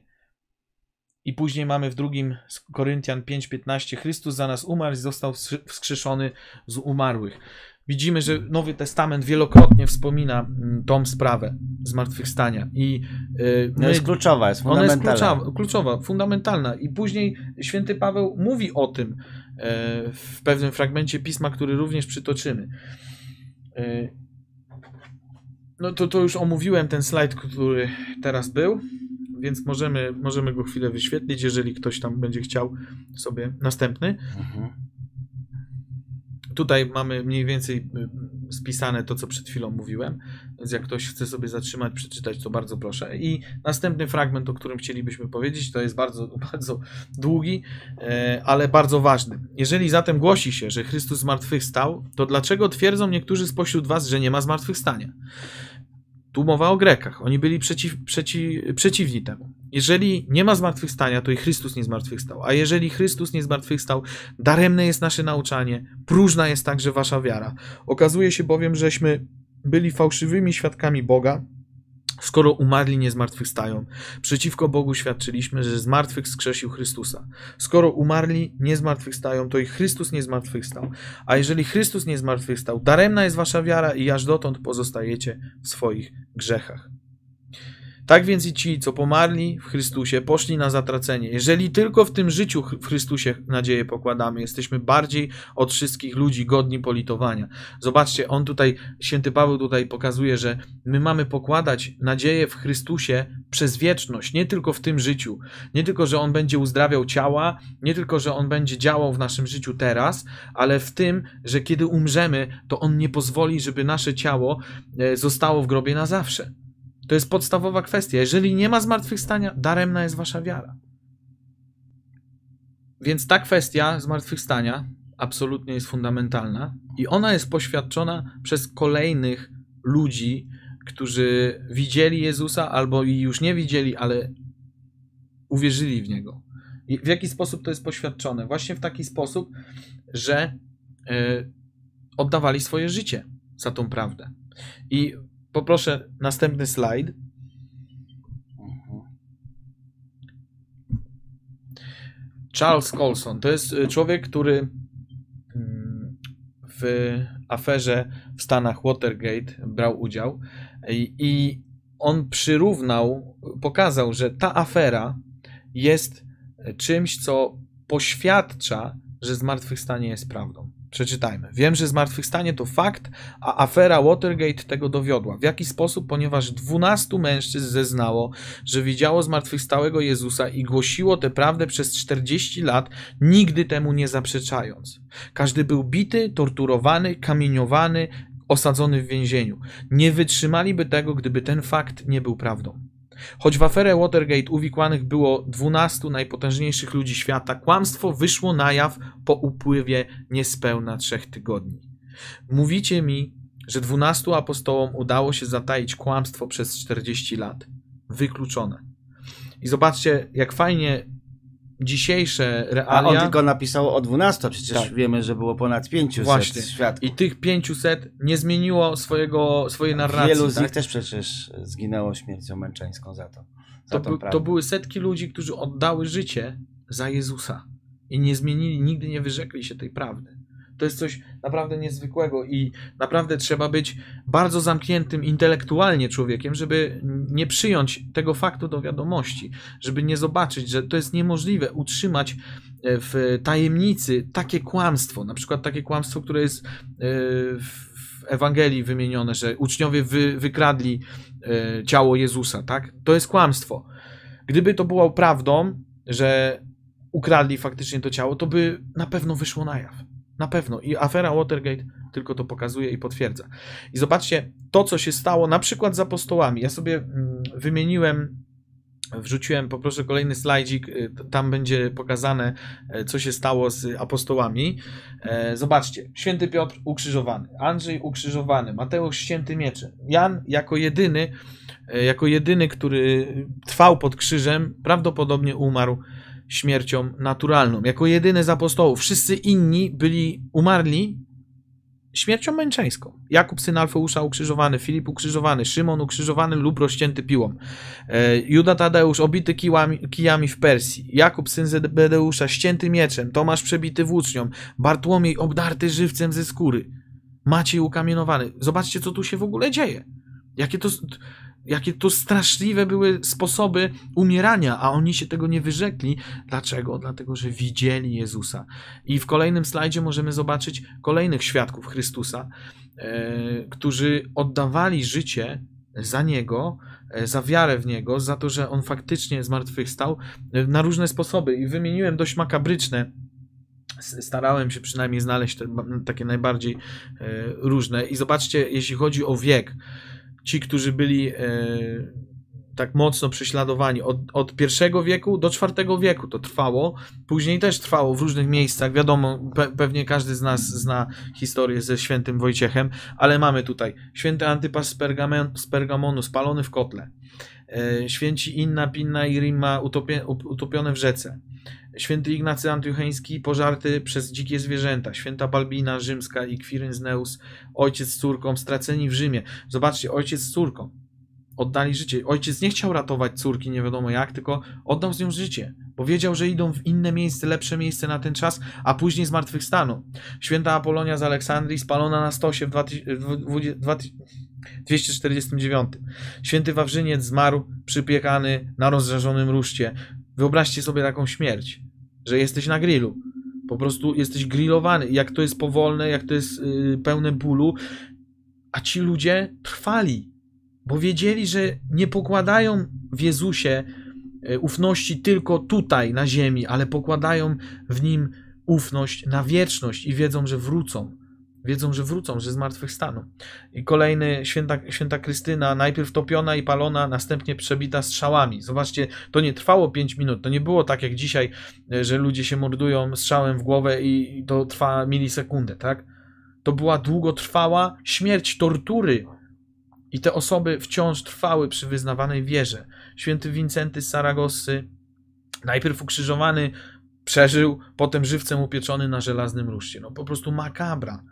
I później mamy w drugim Koryntian 5:15 Chrystus za nas umarł i został wskrzeszony z umarłych. Widzimy, że Nowy Testament wielokrotnie wspomina mm, tą sprawę zmartwychwstania. I yy, jest kluczowa, jest fundamentalna. Ona jest kluczowa, kluczowa, fundamentalna. I później święty Paweł mówi o tym yy, w pewnym fragmencie pisma, który również przytoczymy. Yy, no to, to już omówiłem ten slajd, który teraz był więc możemy, możemy go chwilę wyświetlić, jeżeli ktoś tam będzie chciał sobie następny. Mhm. Tutaj mamy mniej więcej y, spisane to, co przed chwilą mówiłem, więc jak ktoś chce sobie zatrzymać, przeczytać, to bardzo proszę. I następny fragment, o którym chcielibyśmy powiedzieć, to jest bardzo, [LAUGHS] bardzo długi, e, ale bardzo ważny. Jeżeli zatem głosi się, że Chrystus zmartwychwstał, to dlaczego twierdzą niektórzy spośród was, że nie ma zmartwychwstania? Tu mowa o Grekach. Oni byli przeciw, przeciw, przeciwni temu. Jeżeli nie ma zmartwychwstania, to i Chrystus nie zmartwychwstał. A jeżeli Chrystus nie zmartwychwstał, daremne jest nasze nauczanie, próżna jest także wasza wiara. Okazuje się bowiem, żeśmy byli fałszywymi świadkami Boga, Skoro umarli nie zmartwychwstają, przeciwko Bogu świadczyliśmy, że zmartwych skrzesił Chrystusa. Skoro umarli nie zmartwychwstają, to i Chrystus nie zmartwychwstał. A jeżeli Chrystus nie zmartwychwstał, daremna jest wasza wiara i aż dotąd pozostajecie w swoich grzechach. Tak więc i ci, co pomarli w Chrystusie, poszli na zatracenie. Jeżeli tylko w tym życiu w Chrystusie nadzieję pokładamy, jesteśmy bardziej od wszystkich ludzi godni politowania. Zobaczcie, on tutaj, święty Paweł tutaj pokazuje, że my mamy pokładać nadzieję w Chrystusie przez wieczność, nie tylko w tym życiu. Nie tylko, że on będzie uzdrawiał ciała, nie tylko, że on będzie działał w naszym życiu teraz, ale w tym, że kiedy umrzemy, to on nie pozwoli, żeby nasze ciało e, zostało w grobie na zawsze. To jest podstawowa kwestia. Jeżeli nie ma zmartwychwstania, daremna jest wasza wiara. więc ta kwestia zmartwychwstania absolutnie jest fundamentalna i ona jest poświadczona przez kolejnych ludzi, którzy widzieli Jezusa albo i już nie widzieli, ale uwierzyli w Niego. I w jaki sposób to jest poświadczone? Właśnie w taki sposób, że y, oddawali swoje życie za tą prawdę. I poproszę następny slajd. Charles Colson to jest y, człowiek, który mm, w aferze w Stanach Watergate brał udział i, i on przyrównał, pokazał, że ta afera jest czymś, co poświadcza, że zmartwychwstanie jest prawdą. Przeczytajmy. Wiem, że zmartwychwstanie to fakt, a afera Watergate tego dowiodła. W jaki sposób? Ponieważ 12 mężczyzn zeznało, że widziało zmartwychwstałego Jezusa i głosiło tę prawdę przez 40 lat, nigdy temu nie zaprzeczając. Każdy był bity, torturowany, kamieniowany, osadzony w więzieniu. Nie wytrzymaliby tego, gdyby ten fakt nie był prawdą. Choć w aferę Watergate uwikłanych było 12 najpotężniejszych ludzi świata, kłamstwo wyszło na jaw po upływie niespełna trzech tygodni. Mówicie mi, że 12 apostołom udało się zataić kłamstwo przez 40 lat. Wykluczone. I zobaczcie, jak fajnie dzisiejsze realia... A on tylko napisał o 12, przecież tak. wiemy, że było ponad 500 Właśnie. świadków. I tych 500 nie zmieniło swojego, swojej narracji. Wielu z tak? nich też przecież zginęło śmiercią męczeńską za to. To, Za tą by, to były setki ludzi, którzy oddały życie za Jezusa i nie zmienili, nigdy nie wyrzekli się tej prawdy. To jest coś naprawdę niezwykłego i naprawdę trzeba być bardzo zamkniętym intelektualnie człowiekiem, żeby nie przyjąć tego faktu do wiadomości, żeby nie zobaczyć, że to jest niemożliwe utrzymać e, w tajemnicy takie kłamstwo, na przykład takie kłamstwo, które jest e, w Ewangelii wymienione, że uczniowie wy, wykradli e, ciało Jezusa, tak? To jest kłamstwo. Gdyby to było prawdą, że ukradli faktycznie to ciało, to by na pewno wyszło na jaw. Na pewno. I afera Watergate tylko to pokazuje i potwierdza. I zobaczcie, to co się stało na przykład z apostołami. Ja sobie mm, wymieniłem, wrzuciłem, poproszę kolejny slajdzik, y, tam będzie pokazane, e, co się stało z apostołami. E, Zobaczcie, święty Piotr ukrzyżowany, Andrzej ukrzyżowany, Mateusz ścięty mieczem, Jan jako jedyny, e, jako jedyny, który trwał pod krzyżem, prawdopodobnie umarł śmiercią naturalną. Jako jedyny z apostołów. Wszyscy inni byli umarli śmiercią męczeńską. Jakub, syn Alfeusza, ukrzyżowany, Filip ukrzyżowany, Szymon ukrzyżowany lub rozcięty piłą. E, Juda Tadeusz obity kiłami, kijami w Persji. Jakub, syn Zebedeusza, ścięty mieczem. Tomasz przebity włócznią. Bartłomiej obdarty żywcem ze skóry. Maciej ukamienowany. Zobaczcie, co tu się w ogóle dzieje. Jakie to, jakie to straszliwe były sposoby umierania, a oni się tego nie wyrzekli. Dlaczego? Dlatego, że widzieli Jezusa. I w kolejnym slajdzie możemy zobaczyć kolejnych świadków Chrystusa, e, którzy oddawali życie za Niego, e, za wiarę w Niego, za to, że On faktycznie zmartwychwstał e, na różne sposoby. I wymieniłem dość makabryczne starałem się przynajmniej znaleźć te takie najbardziej e, różne. I zobaczcie, jeśli chodzi o wiek, ci, którzy byli e, tak mocno prześladowani od, od pierwszego wieku do czwartego wieku to trwało. Później też trwało w różnych miejscach. Wiadomo, pe, pewnie każdy z nas zna historię ze świętym Wojciechem, ale mamy tutaj święty Antypas z, Pergamen, z Pergamonu spalony w kotle. E, święci Inna, Pinna i Rimma utopie, utopione w rzece. Święty Ignacy Antiocheński pożarty przez dzikie zwierzęta. Święta Balbina Rzymska i Kwiryn z Neus, ojciec z córką, straceni w Rzymie. Zobaczcie, ojciec z córką. Oddali życie. Ojciec nie chciał ratować córki, nie wiadomo jak, tylko oddał z nią życie, bo wiedział, że idą w inne miejsce, lepsze miejsce na ten czas, a później zmartwychwstaną. Święta Apolonia z Aleksandrii spalona na stosie w 249. Święty Wawrzyniec zmarł przypiekany na rozżarzonym ruszcie. Wyobraźcie sobie taką śmierć, że jesteś na grillu. Po prostu jesteś grillowany. Jak to jest powolne, jak to jest yy, pełne bólu. A ci ludzie trwali, bo wiedzieli, że nie pokładają w Jezusie yy, ufności tylko tutaj, na ziemi, ale pokładają w nim ufność na wieczność i wiedzą, że wrócą. Wiedzą, że wrócą, że zmartwychwstaną. I kolejny, święta, święta Krystyna, najpierw topiona i palona, następnie przebita strzałami. Zobaczcie, to nie trwało 5 minut, to nie było tak jak dzisiaj, e, że ludzie się mordują strzałem w głowę i to trwa milisekundę, tak? To była długotrwała śmierć, tortury. I te osoby wciąż trwały przy wyznawanej wierze. Święty Wincenty z Saragossy, najpierw ukrzyżowany, przeżył, potem żywcem upieczony na żelaznym ruszcie. No po prostu makabra.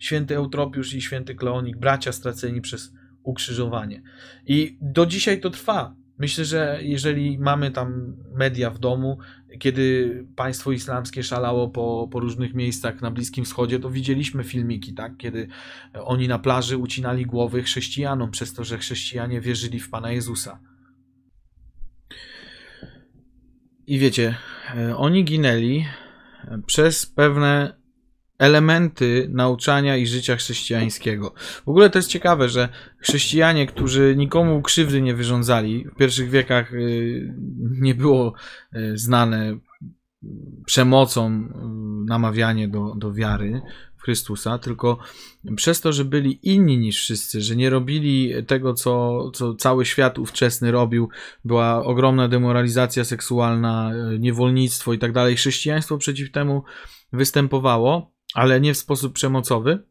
Święty Eutropiusz i święty Kleonik, bracia straceni przez ukrzyżowanie. I do dzisiaj to trwa. Myślę, że jeżeli mamy tam media w domu, kiedy państwo islamskie szalało po, po różnych miejscach na Bliskim Wschodzie, to widzieliśmy filmiki, tak? kiedy oni na plaży ucinali głowy chrześcijanom przez to, że chrześcijanie wierzyli w Pana Jezusa. I wiecie, e, oni ginęli przez pewne elementy nauczania i życia chrześcijańskiego. W ogóle to jest ciekawe, że chrześcijanie, którzy nikomu krzywdy nie wyrządzali, w pierwszych wiekach y, nie było y, znane przemocą y, namawianie do, do wiary w Chrystusa, tylko przez to, że byli inni niż wszyscy, że nie robili tego, co, co cały świat ówczesny robił, była ogromna demoralizacja seksualna, niewolnictwo i tak dalej. Chrześcijaństwo przeciw temu występowało ale nie w sposób przemocowy,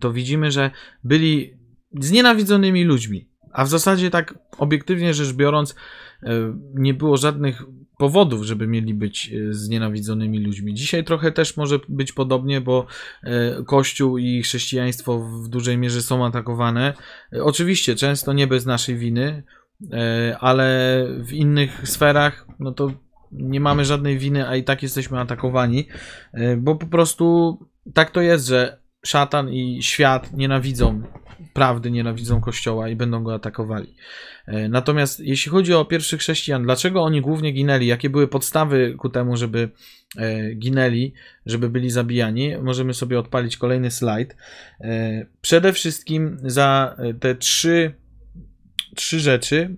to widzimy, że byli znienawidzonymi ludźmi. A w zasadzie tak obiektywnie rzecz biorąc, e, nie było żadnych powodów, żeby mieli być e, znienawidzonymi ludźmi. Dzisiaj trochę też może być podobnie, bo e, Kościół i chrześcijaństwo w dużej mierze są atakowane. Oczywiście, często nie bez naszej winy, ale w innych sferach, no to nie mamy żadnej winy, a i tak jesteśmy atakowani, e, bo po prostu tak to jest, że szatan i świat nienawidzą prawdy, nienawidzą Kościoła i będą go atakowali. E, natomiast jeśli chodzi o pierwszych chrześcijan, dlaczego oni głównie ginęli, jakie były podstawy ku temu, żeby e, ginęli, żeby byli zabijani, możemy sobie odpalić kolejny slajd. Przede wszystkim za te trzy, trzy rzeczy,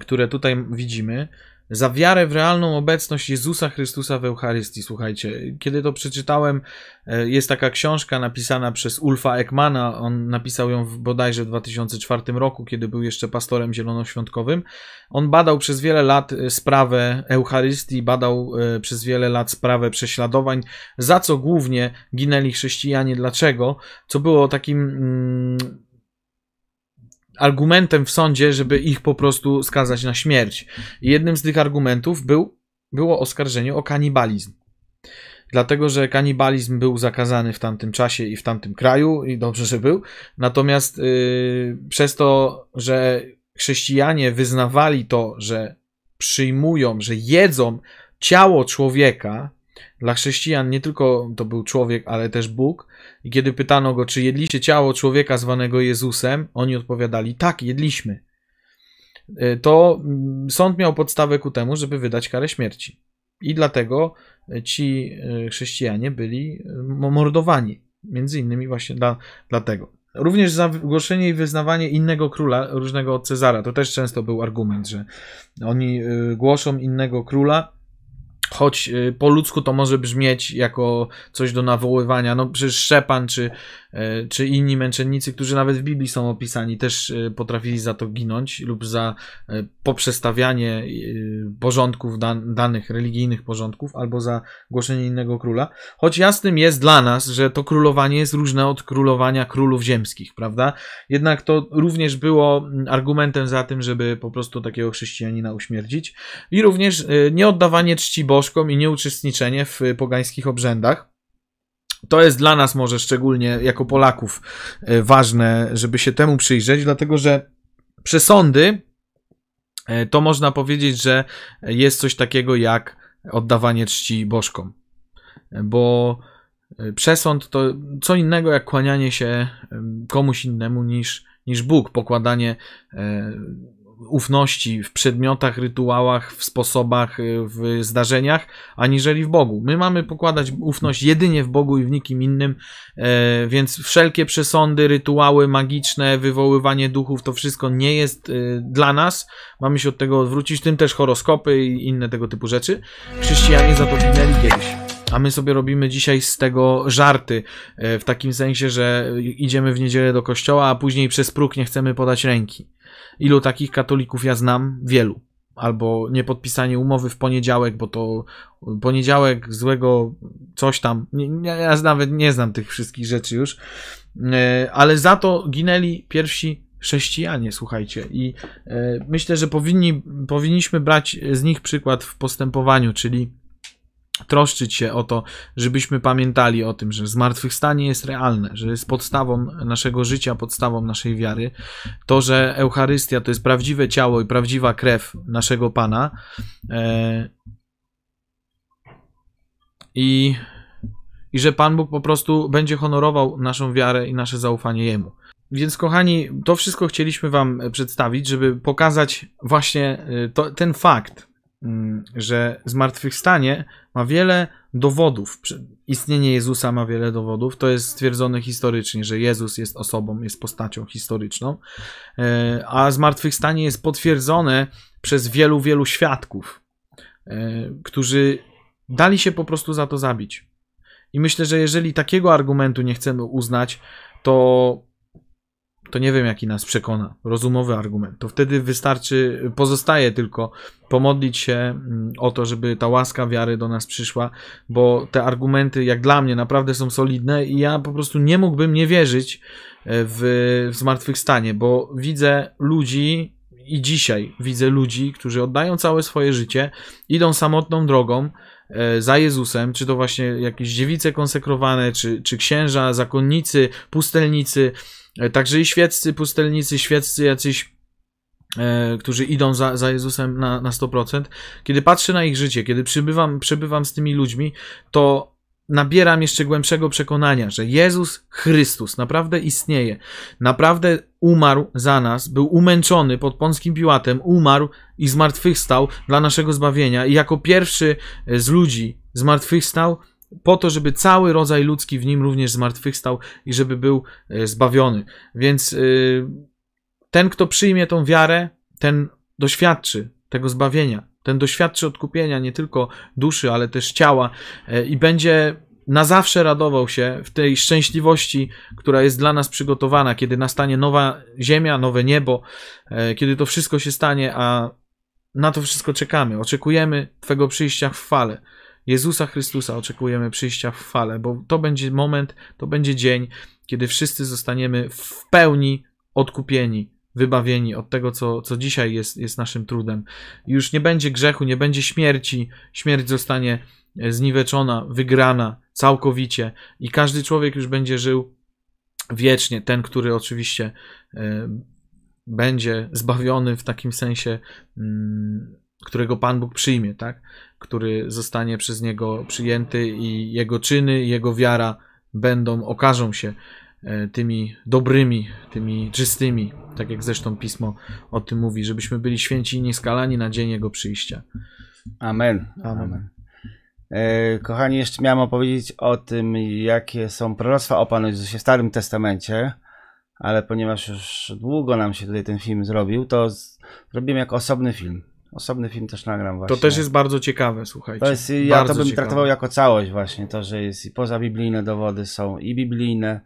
które tutaj widzimy, za wiarę w realną obecność Jezusa Chrystusa w Eucharystii. Słuchajcie, kiedy to przeczytałem, e, jest taka książka napisana przez Ulfa Ekmana. On napisał ją w bodajże w 2004 roku, kiedy był jeszcze pastorem zielonoświątkowym. On badał przez wiele lat e, sprawę Eucharystii, badał e, przez wiele lat sprawę prześladowań, za co głównie ginęli chrześcijanie, dlaczego, co było takim. Mm, argumentem w sądzie, żeby ich po prostu skazać na śmierć. Jednym z tych argumentów był, było oskarżenie o kanibalizm. Dlatego, że kanibalizm był zakazany w tamtym czasie i w tamtym kraju, i dobrze, że był. Natomiast yy, przez to, że chrześcijanie wyznawali to, że przyjmują, że jedzą ciało człowieka, dla chrześcijan nie tylko to był człowiek, ale też Bóg. I kiedy pytano go, czy jedliście ciało człowieka zwanego Jezusem, oni odpowiadali, tak, jedliśmy. E, to mm, sąd miał podstawę ku temu, żeby wydać karę śmierci. I dlatego ci e, chrześcijanie byli e, mordowani. Między innymi właśnie dla, dlatego. Również za głoszenie i wyznawanie innego króla, różnego od Cezara. To też często był argument, że oni głoszą innego króla, Choć y, po ludzku to może brzmieć jako coś do nawoływania. No przecież Szczepan czy czy inni męczennicy, którzy nawet w Biblii są opisani, też e, potrafili za to ginąć lub za e, poprzestawianie porządków, danych religijnych porządków, albo za głoszenie innego króla. Choć jasnym jest dla nas, że to królowanie jest różne od królowania królów ziemskich, prawda? Jednak to również było argumentem za tym, żeby po prostu takiego chrześcijanina uśmiercić. I również nieoddawanie czci bożkom i nieuczestniczenie w pogańskich obrzędach. To jest dla nas może szczególnie jako Polaków e, ważne, żeby się temu przyjrzeć, dlatego że przesądy e, to można powiedzieć, że jest coś takiego jak oddawanie czci bożkom. Bo e, przesąd to co innego jak kłanianie się komuś innemu niż, niż Bóg, pokładanie ufności w przedmiotach, rytuałach, w sposobach, y, w zdarzeniach, aniżeli w Bogu. My mamy pokładać ufność jedynie w Bogu i w nikim innym, e, więc wszelkie przesądy, rytuały magiczne, wywoływanie duchów, to wszystko nie jest y, dla nas. Mamy się od tego odwrócić, tym też horoskopy i inne tego typu rzeczy. Chrześcijanie za to ginęli kiedyś. a my sobie robimy dzisiaj z tego żarty, e, w takim sensie, że idziemy w niedzielę do kościoła, a później przez próg nie chcemy podać ręki. Ilu takich katolików ja znam? Wielu. Albo niepodpisanie umowy w poniedziałek, bo to poniedziałek złego coś tam. Nie, ja nawet nie znam tych wszystkich rzeczy już. E, ale za to ginęli pierwsi chrześcijanie, słuchajcie. I e, myślę, że powinni, powinniśmy brać z nich przykład w postępowaniu, czyli troszczyć się o to, żebyśmy pamiętali o tym, że zmartwychwstanie jest realne, że jest podstawą naszego życia, podstawą naszej wiary. To, że Eucharystia to jest prawdziwe ciało i prawdziwa krew naszego Pana. E, I, I że Pan Bóg po prostu będzie honorował naszą wiarę i nasze zaufanie Jemu. Więc, kochani, to wszystko chcieliśmy Wam przedstawić, żeby pokazać właśnie e, to, ten fakt, że zmartwychwstanie ma wiele dowodów. Istnienie Jezusa ma wiele dowodów. To jest stwierdzone historycznie, że Jezus jest osobą, jest postacią historyczną, e, a zmartwychwstanie jest potwierdzone przez wielu, wielu świadków, e, którzy dali się po prostu za to zabić. I myślę, że jeżeli takiego argumentu nie chcemy uznać, to to nie wiem, jaki nas przekona. Rozumowy argument. To wtedy wystarczy, pozostaje tylko pomodlić się mm, o to, żeby ta łaska wiary do nas przyszła, bo te argumenty, jak dla mnie, naprawdę są solidne i ja po prostu nie mógłbym nie wierzyć e, w, w zmartwychwstanie, bo widzę ludzi i dzisiaj widzę ludzi, którzy oddają całe swoje życie, idą samotną drogą, za Jezusem, czy to właśnie jakieś dziewice konsekrowane, czy, czy księża, zakonnicy, pustelnicy, E, także i świeccy pustelnicy, świeccy jacyś e, którzy idą za, za Jezusem na, na 100%. Kiedy patrzę na ich życie, kiedy przybywam, przebywam z tymi ludźmi, to nabieram jeszcze głębszego przekonania, że Jezus Chrystus naprawdę istnieje, naprawdę umarł za nas, był umęczony pod Pąckim Piłatem, umarł i zmartwychwstał dla naszego zbawienia. I jako pierwszy z ludzi zmartwychwstał po to, żeby cały rodzaj ludzki w nim również zmartwychwstał i żeby był e, zbawiony. Więc e, ten, kto przyjmie tą wiarę, ten doświadczy tego zbawienia, ten doświadczy odkupienia nie tylko duszy, ale też ciała e, i będzie na zawsze radował się w tej szczęśliwości, która jest dla nas przygotowana, kiedy nastanie nowa ziemia, nowe niebo, kiedy to wszystko się stanie, a na to wszystko czekamy. Oczekujemy Twego przyjścia w fale. Jezusa Chrystusa oczekujemy przyjścia w fale, bo to będzie moment, to będzie dzień, kiedy wszyscy zostaniemy w pełni odkupieni, wybawieni od tego, co, co dzisiaj jest, jest naszym trudem. Już nie będzie grzechu, nie będzie śmierci, śmierć zostanie e, zniweczona, wygrana całkowicie i każdy człowiek już będzie żył wiecznie. Ten, który oczywiście y, będzie zbawiony w takim sensie, y, którego Pan Bóg przyjmie, tak? który zostanie przez niego przyjęty i jego czyny, jego wiara będą, okażą się e, tymi dobrymi, tymi czystymi, tak jak zresztą pismo o tym mówi, żebyśmy byli święci i nieskalani na dzień jego przyjścia. Amen. Amen. Amen. E, kochani, jeszcze miałem opowiedzieć o tym, jakie są proroctwa o Panu Jezusie w Starym Testamencie, ale ponieważ już długo nam się tutaj ten film zrobił, to zrobimy jako osobny film. Osobny film też nagram właśnie. To też jest bardzo ciekawe, słuchajcie. To jest, ja bardzo to bym ciekawe. traktował jako całość właśnie, to, że jest i pozabiblijne dowody są, i biblijne,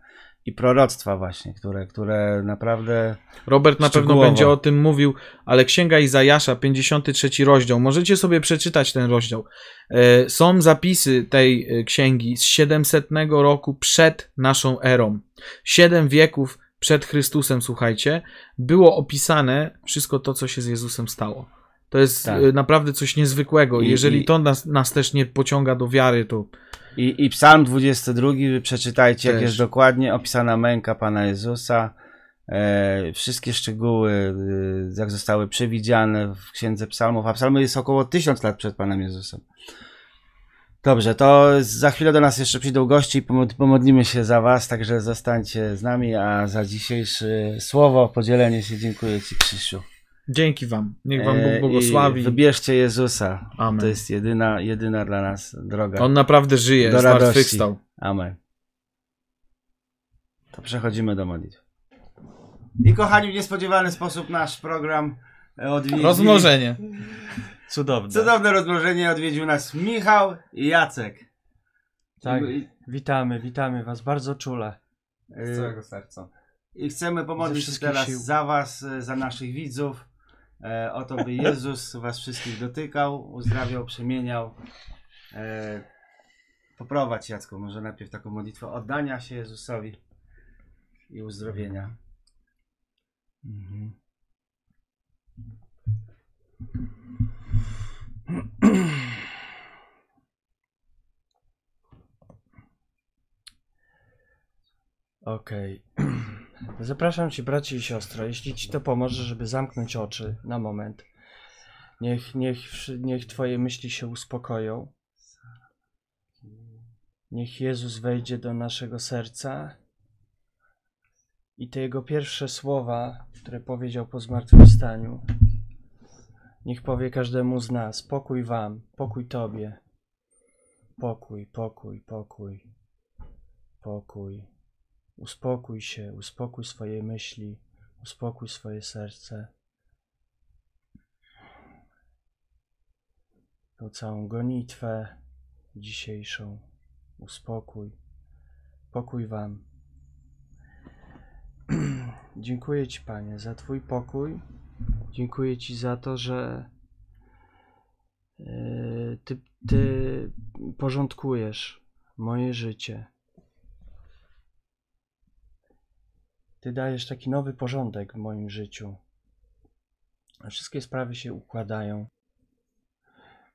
i proroctwa właśnie, które, które naprawdę Robert na pewno będzie o tym mówił, ale Księga Izajasza, 53 rozdział, możecie sobie przeczytać ten rozdział. E, są zapisy tej e, księgi z 700 roku przed naszą erą. Siedem wieków przed Chrystusem, słuchajcie, było opisane wszystko to, co się z Jezusem stało. To jest tak. Y, naprawdę coś niezwykłego. I, Jeżeli to nas, nas też nie pociąga do wiary, to. I, i Psalm 22, przeczytajcie, też. jak jest dokładnie opisana męka Pana Jezusa. E, wszystkie szczegóły, e, jak zostały przewidziane w Księdze Psalmów, a Psalmy jest około tysiąc lat przed Panem Jezusem. Dobrze, to za chwilę do nas jeszcze przyjdą gości i pomodlimy się za Was, także zostańcie z nami, a za dzisiejsze słowo, podzielenie się dziękuję Ci Krzysiu. Dzięki wam. Niech wam Bóg e, błogosławi. I wybierzcie Jezusa. Amen. To jest jedyna, jedyna dla nas droga. On naprawdę żyje, do zmartwychwstał. Amen. To przechodzimy do modlitwy. I kochani, w niespodziewany sposób nasz program odwiedził. Rozmnożenie. Cudowne. Cudowne rozmnożenie odwiedził nas Michał i Jacek. Tak, I- witamy, witamy was bardzo czule. Z Y, całego serca. I chcemy pomodlić się teraz sił. za Was, e, za naszych widzów, e, by Jezus Was wszystkich dotykał, uzdrawiał, przemieniał. E, poprowadź Jacku, może najpierw taką modlitwę oddania się Jezusowi i uzdrowienia. Mhm. [CLEARS THROAT] Okej. [CLEARS THROAT] Zapraszam Cię, bracie i siostro, jeśli Ci to pomoże, żeby zamknąć oczy na moment. Niech, niech, niech Twoje myśli się uspokoją. Niech Jezus wejdzie do naszego serca i te Jego pierwsze słowa, które powiedział po zmartwychwstaniu, niech powie każdemu z nas: pokój Wam, pokój Tobie. Pokój, pokój, pokój, pokój. Uspokój się, uspokój swoje myśli, uspokój swoje serce. Tą całą gonitwę dzisiejszą uspokój. Pokój Wam. [CLEARS THROAT] Dziękuję Ci, Panie, za Twój pokój. Dziękuję Ci za to, że e, Ty, ty porządkujesz moje życie. Ty dajesz taki nowy porządek w moim życiu. Wszystkie sprawy się układają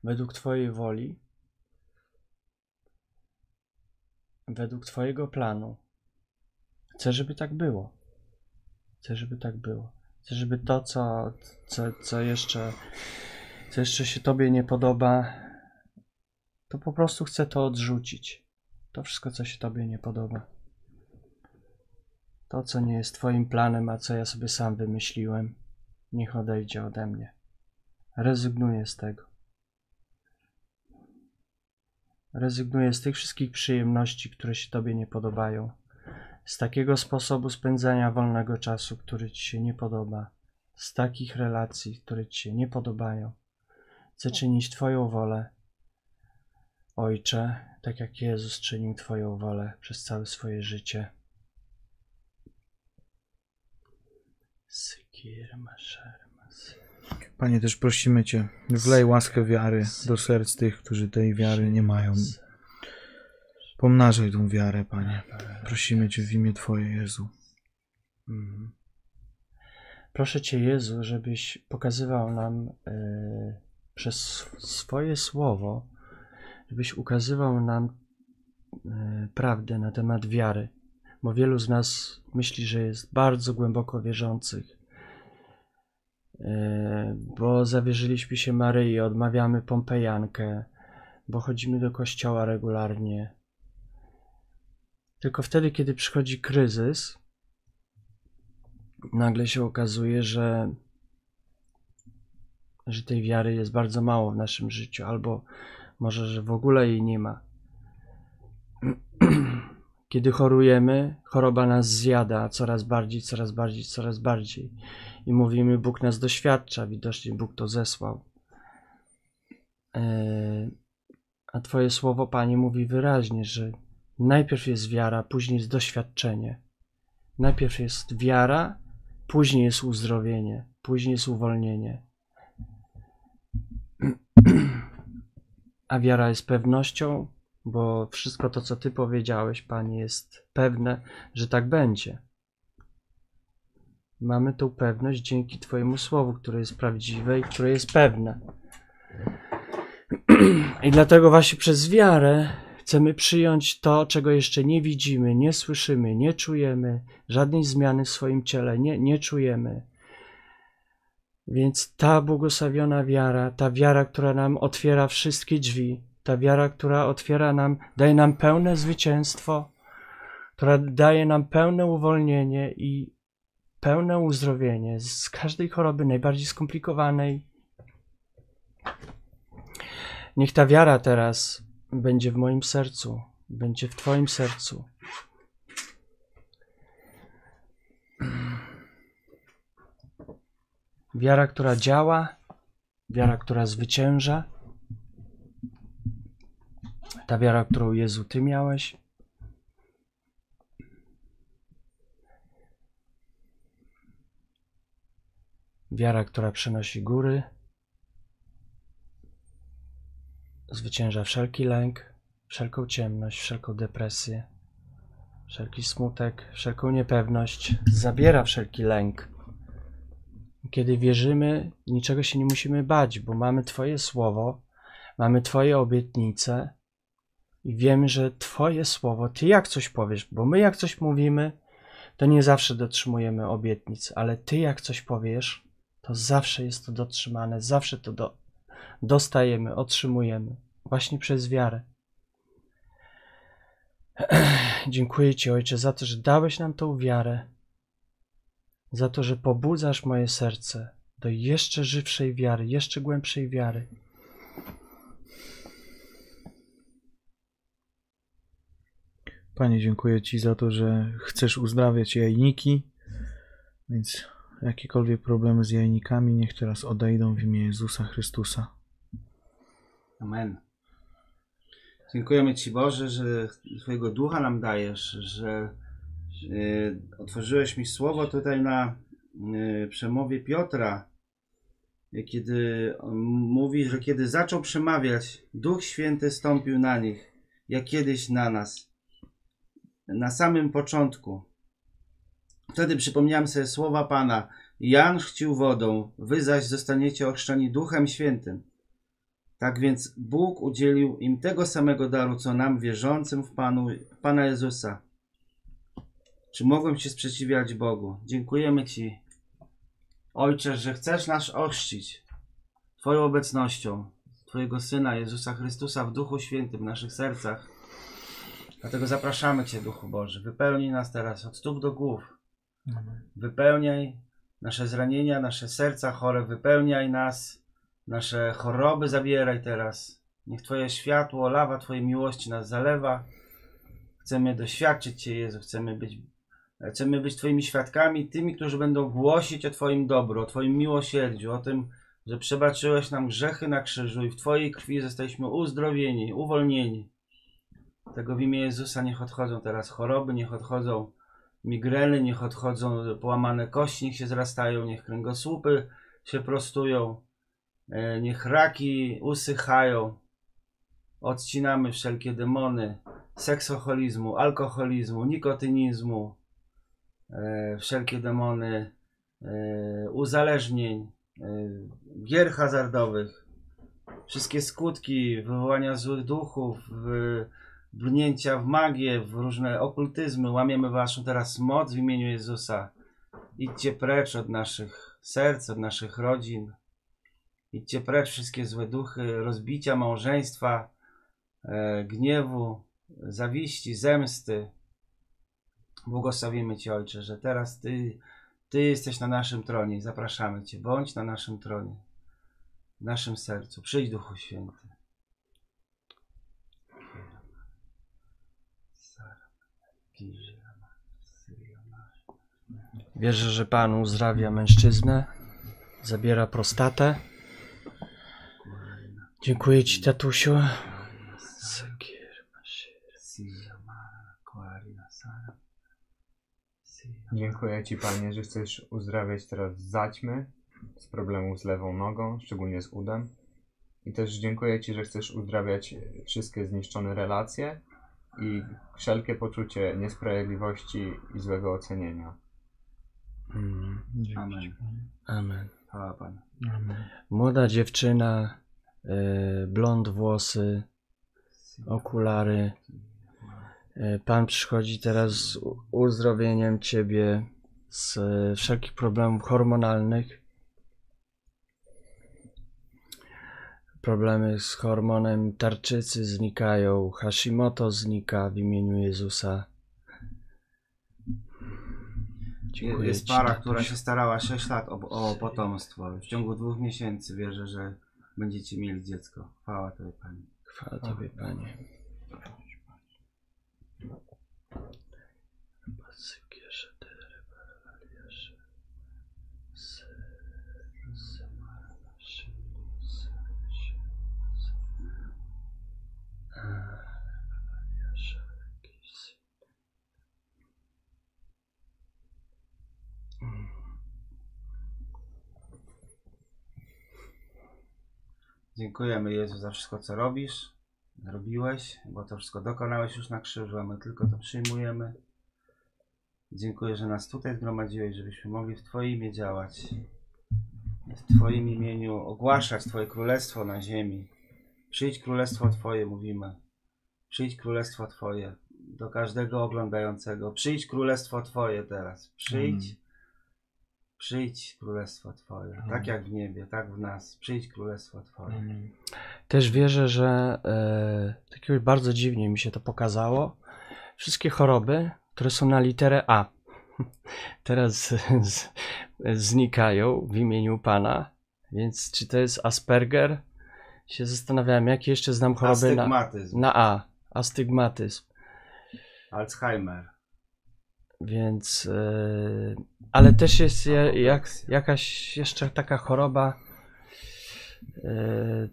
według Twojej woli, według Twojego planu. Chcę, żeby tak było. Chcę, żeby tak było. Chcę, żeby to, co, co, co, jeszcze, co jeszcze się Tobie nie podoba, to po prostu chcę to odrzucić. To wszystko, co się Tobie nie podoba. To, co nie jest Twoim planem, a co ja sobie sam wymyśliłem, niech odejdzie ode mnie. Rezygnuję z tego. Rezygnuję z tych wszystkich przyjemności, które się Tobie nie podobają. Z takiego sposobu spędzania wolnego czasu, który Ci się nie podoba. Z takich relacji, które Ci się nie podobają. Chcę czynić Twoją wolę. Ojcze, tak jak Jezus czynił Twoją wolę przez całe swoje życie. Panie, też prosimy Cię, wlej łaskę wiary do serc tych, którzy tej wiary nie mają. Pomnażaj tą wiarę, Panie. Prosimy Cię w imię Twoje, Jezu. Proszę Cię, Jezu, żebyś pokazywał nam e, przez swoje słowo, żebyś ukazywał nam e, prawdę na temat wiary, bo wielu z nas myśli, że jest bardzo głęboko wierzących, e, bo zawierzyliśmy się Maryi, odmawiamy Pompejankę, bo chodzimy do kościoła regularnie. Tylko wtedy, kiedy przychodzi kryzys, nagle się okazuje, że, że tej wiary jest bardzo mało w naszym życiu, albo może, że w ogóle jej nie ma. [CLEARS THROAT] Kiedy chorujemy, choroba nas zjada coraz bardziej, coraz bardziej, coraz bardziej. I mówimy, Bóg nas doświadcza, widocznie Bóg to zesłał. Eee, A Twoje słowo, Panie, mówi wyraźnie, że najpierw jest wiara, później jest doświadczenie. Najpierw jest wiara, później jest uzdrowienie, później jest uwolnienie. [CLEARS THROAT] A wiara jest pewnością, bo wszystko to, co Ty powiedziałeś, Panie, jest pewne, że tak będzie. Mamy tą pewność dzięki Twojemu słowu, które jest prawdziwe i które jest pewne. [CLEARS THROAT] I dlatego właśnie przez wiarę chcemy przyjąć to, czego jeszcze nie widzimy, nie słyszymy, nie czujemy, żadnej zmiany w swoim ciele nie, nie czujemy. Więc ta błogosławiona wiara, ta wiara, która nam otwiera wszystkie drzwi, ta wiara, która otwiera nam, daje nam pełne zwycięstwo, która daje nam pełne uwolnienie i pełne uzdrowienie z każdej choroby, najbardziej skomplikowanej. Niech ta wiara teraz będzie w moim sercu, będzie w Twoim sercu. Wiara, która działa, wiara, która zwycięża, Ta wiara, którą Jezu Ty miałeś. Wiara, która przenosi góry, zwycięża wszelki lęk, wszelką ciemność, wszelką depresję, wszelki smutek, wszelką niepewność, zabiera wszelki lęk. Kiedy wierzymy, niczego się nie musimy bać, bo mamy Twoje słowo, mamy Twoje obietnice i wiemy, że Twoje słowo, Ty jak coś powiesz, bo my jak coś mówimy, to nie zawsze dotrzymujemy obietnic, ale Ty jak coś powiesz, to zawsze jest to dotrzymane, zawsze to do, dostajemy, otrzymujemy, właśnie przez wiarę. [CLEARS THROAT] Dziękuję Ci, Ojcze, za to, że dałeś nam tą wiarę, za to, że pobudzasz moje serce do jeszcze żywszej wiary, jeszcze głębszej wiary. Panie, dziękuję Ci za to, że chcesz uzdrawiać jajniki, więc jakiekolwiek problemy z jajnikami niech teraz odejdą w imię Jezusa Chrystusa. Amen. Dziękujemy Ci Boże, że Twojego ducha nam dajesz, że y, otworzyłeś mi słowo tutaj na y, przemowie Piotra, kiedy on mówi, że kiedy zaczął przemawiać, Duch Święty stąpił na nich, jak kiedyś na nas. Na samym początku. Wtedy przypomniałem sobie słowa Pana. Jan chrzcił wodą, wy zaś zostaniecie ochrzczeni Duchem Świętym. Tak więc Bóg udzielił im tego samego daru, co nam, wierzącym w Panu, Pana Jezusa. Czy mogłem się sprzeciwiać Bogu? Dziękujemy Ci, Ojcze, że chcesz nas ochrzcić Twoją obecnością, Twojego Syna Jezusa Chrystusa w Duchu Świętym w naszych sercach. Dlatego zapraszamy Cię, Duchu Boży. Wypełnij nas teraz od stóp do głów. Wypełniaj nasze zranienia, nasze serca chore, wypełniaj nas, nasze choroby zabieraj teraz. Niech Twoje światło, lawa Twojej miłości nas zalewa. Chcemy doświadczyć Cię, Jezu, chcemy być, chcemy być Twoimi świadkami, tymi, którzy będą głosić o Twoim dobru, o Twoim miłosierdziu, o tym, że przebaczyłeś nam grzechy na krzyżu i w Twojej krwi zostaliśmy uzdrowieni, uwolnieni. Tego w imię Jezusa niech odchodzą teraz choroby, niech odchodzą migreny, niech odchodzą połamane kości, niech się zrastają, niech kręgosłupy się prostują, e, niech raki usychają. Odcinamy wszelkie demony seksoholizmu, alkoholizmu, nikotynizmu, e, wszelkie demony e, uzależnień, gier hazardowych, wszystkie skutki wywołania złych duchów, brnięcia w magię, w różne okultyzmy. Łamiemy waszą teraz moc w imieniu Jezusa. Idźcie precz od naszych serc, od naszych rodzin. Idźcie precz wszystkie złe duchy, rozbicia małżeństwa, e, gniewu, zawiści, zemsty. Błogosławimy Cię, Ojcze, że teraz Ty, Ty jesteś na naszym tronie. Zapraszamy Cię. Bądź na naszym tronie, w naszym sercu. Przyjdź, Duchu Święty. Wierzę, że Pan uzdrawia mężczyznę, zabiera prostatę. Dziękuję Ci, tatusiu. Dziękuję Ci, Panie, że chcesz uzdrawiać teraz zaćmy z problemów z lewą nogą, szczególnie z udem. I też dziękuję Ci, że chcesz uzdrawiać wszystkie zniszczone relacje i wszelkie poczucie niesprawiedliwości i złego ocenienia. Mm, Amen. Amen. Chwała Panu. Amen. Młoda dziewczyna, y, blond włosy, okulary. Y, Pan przychodzi teraz z u- uzdrowieniem Ciebie z wszelkich problemów hormonalnych. Problemy z hormonem tarczycy znikają, Hashimoto znika w imieniu Jezusa. Dziękuję Jest Ci, para, która się starała 6 lat o, o potomstwo. W ciągu dwóch miesięcy wierzę, że będziecie mieli dziecko. Chwała Tobie, Panie. Chwała Tobie, Panie. Dziękujemy Jezu za wszystko, co robisz, zrobiłeś, bo to wszystko dokonałeś już na krzyżu, a my tylko to przyjmujemy. Dziękuję, że nas tutaj zgromadziłeś, żebyśmy mogli w Twoim imię działać. W Twoim imieniu ogłaszać Twoje królestwo na ziemi. Przyjdź królestwo Twoje, mówimy. Przyjdź królestwo Twoje do każdego oglądającego. Przyjdź królestwo Twoje teraz. Przyjdź. Przyjdź królestwo Twoje. Tak jak w niebie, tak w nas. Przyjdź królestwo Twoje. Amen. Też wierzę, że e, takiego bardzo dziwnie mi się to pokazało. Wszystkie choroby, które są na literę A, [LAUGHS] teraz z, znikają w imieniu Pana. Więc czy to jest Asperger? Się zastanawiałem, jakie jeszcze znam choroby na, na A. Astygmatyzm. Alzheimer. Więc. e, ale też jest ja- jak, jakaś jeszcze taka choroba.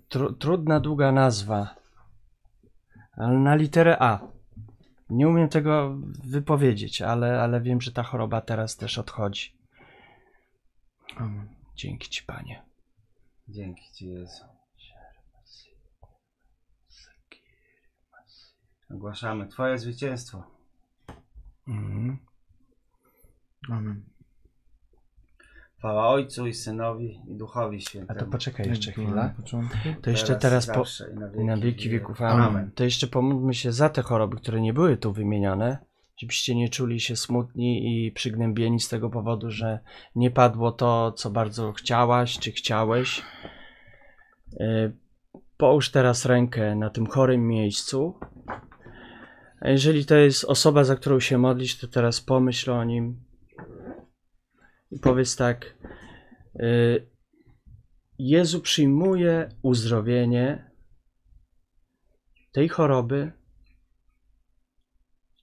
tru, trudna, długa nazwa. Ale na literę A. Nie umiem tego wypowiedzieć, ale, ale wiem, że ta choroba teraz też odchodzi. Amen. Dzięki Ci, Panie. Dzięki Ci Jezu. Ogłaszamy Twoje zwycięstwo. Mhm. Amen. Chwała Ojcu i Synowi i Duchowi A Świętemu. to poczekaj jeszcze chwilę. Na początku. To jeszcze teraz po, zawsze i na wieki, na wieki wieków. Amen. Amen. To jeszcze pomódlmy się za te choroby, które nie były tu wymienione, żebyście nie czuli się smutni i przygnębieni z tego powodu, że nie padło to, co bardzo chciałaś czy chciałeś. E, Połóż teraz rękę na tym chorym miejscu. A jeżeli to jest osoba, za którą się modlisz, to teraz pomyśl o nim i powiedz tak. e, Jezu przyjmuje uzdrowienie tej choroby,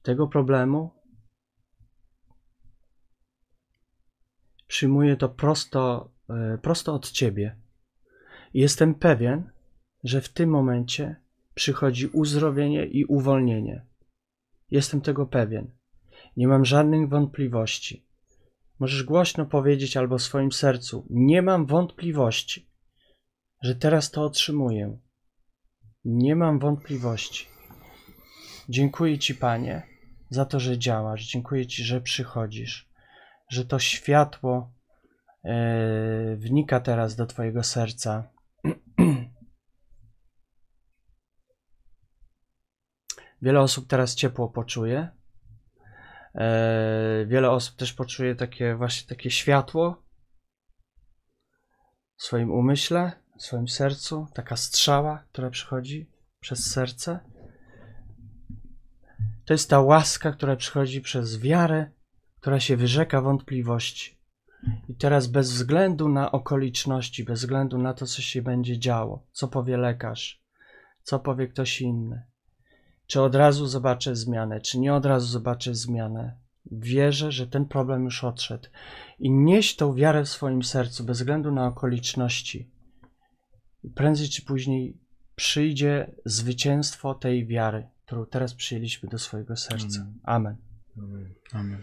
tego problemu. Przyjmuję to prosto, e, prosto od Ciebie. Jestem pewien, że w tym momencie przychodzi uzdrowienie i uwolnienie. Jestem tego pewien. Nie mam żadnych wątpliwości. Możesz głośno powiedzieć albo w swoim sercu: Nie mam wątpliwości, że teraz to otrzymuję. Nie mam wątpliwości. Dziękuję Ci, Panie, za to, że działasz. Dziękuję Ci, że przychodzisz, że to światło e, wnika teraz do Twojego serca. [CLEARS THROAT] Wiele osób teraz ciepło poczuje. E, wiele osób też poczuje takie właśnie takie światło w swoim umyśle, w swoim sercu, taka strzała, która przychodzi przez serce. To jest ta łaska, która przychodzi przez wiarę, która się wyrzeka wątpliwości. I teraz bez względu na okoliczności, bez względu na to, co się będzie działo, co powie lekarz, co powie ktoś inny, czy od razu zobaczę zmianę, czy nie od razu zobaczę zmianę, wierzę, że ten problem już odszedł. I nieś tą wiarę w swoim sercu, bez względu na okoliczności. I prędzej czy później przyjdzie zwycięstwo tej wiary, którą teraz przyjęliśmy do swojego serca. Amen. Amen.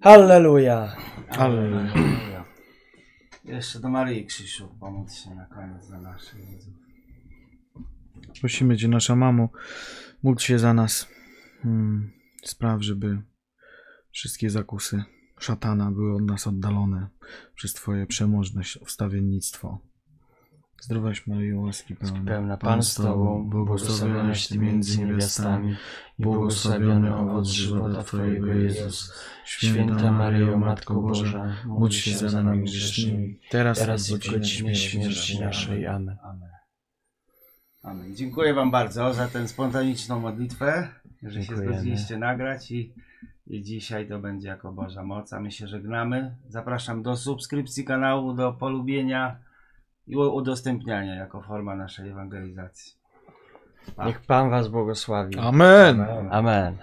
Halleluja! Halleluja. Halleluja. Jeszcze do Maryi Krzysiu pomóc się na koniec za naszych widzów. Prosimy Cię, nasza mamo, módl się za nas. Hmm, spraw, żeby wszystkie zakusy szatana były od nas oddalone przez Twoje przemożność, wstawiennictwo. Zdrowaś Maryjo, łaski pełna, Pełna Pan z Tobą, błogosławionaś Ty między niewiastami i błogosławiony owoc żywota Twojego Jezus. Święta Maryjo, Matko Boża, módl się za nami grzesznymi, teraz, teraz i i w godzinie śmierci naszej. Amen. Amen. Amen. Dziękuję Wam bardzo za tę spontaniczną modlitwę, że się zgodziliście nagrać i, i dzisiaj to będzie jako Boża moc, a my się żegnamy. Zapraszam do subskrypcji kanału, do polubienia i udostępniania jako forma naszej ewangelizacji. Niech Pan Was błogosławi. Amen. Amen.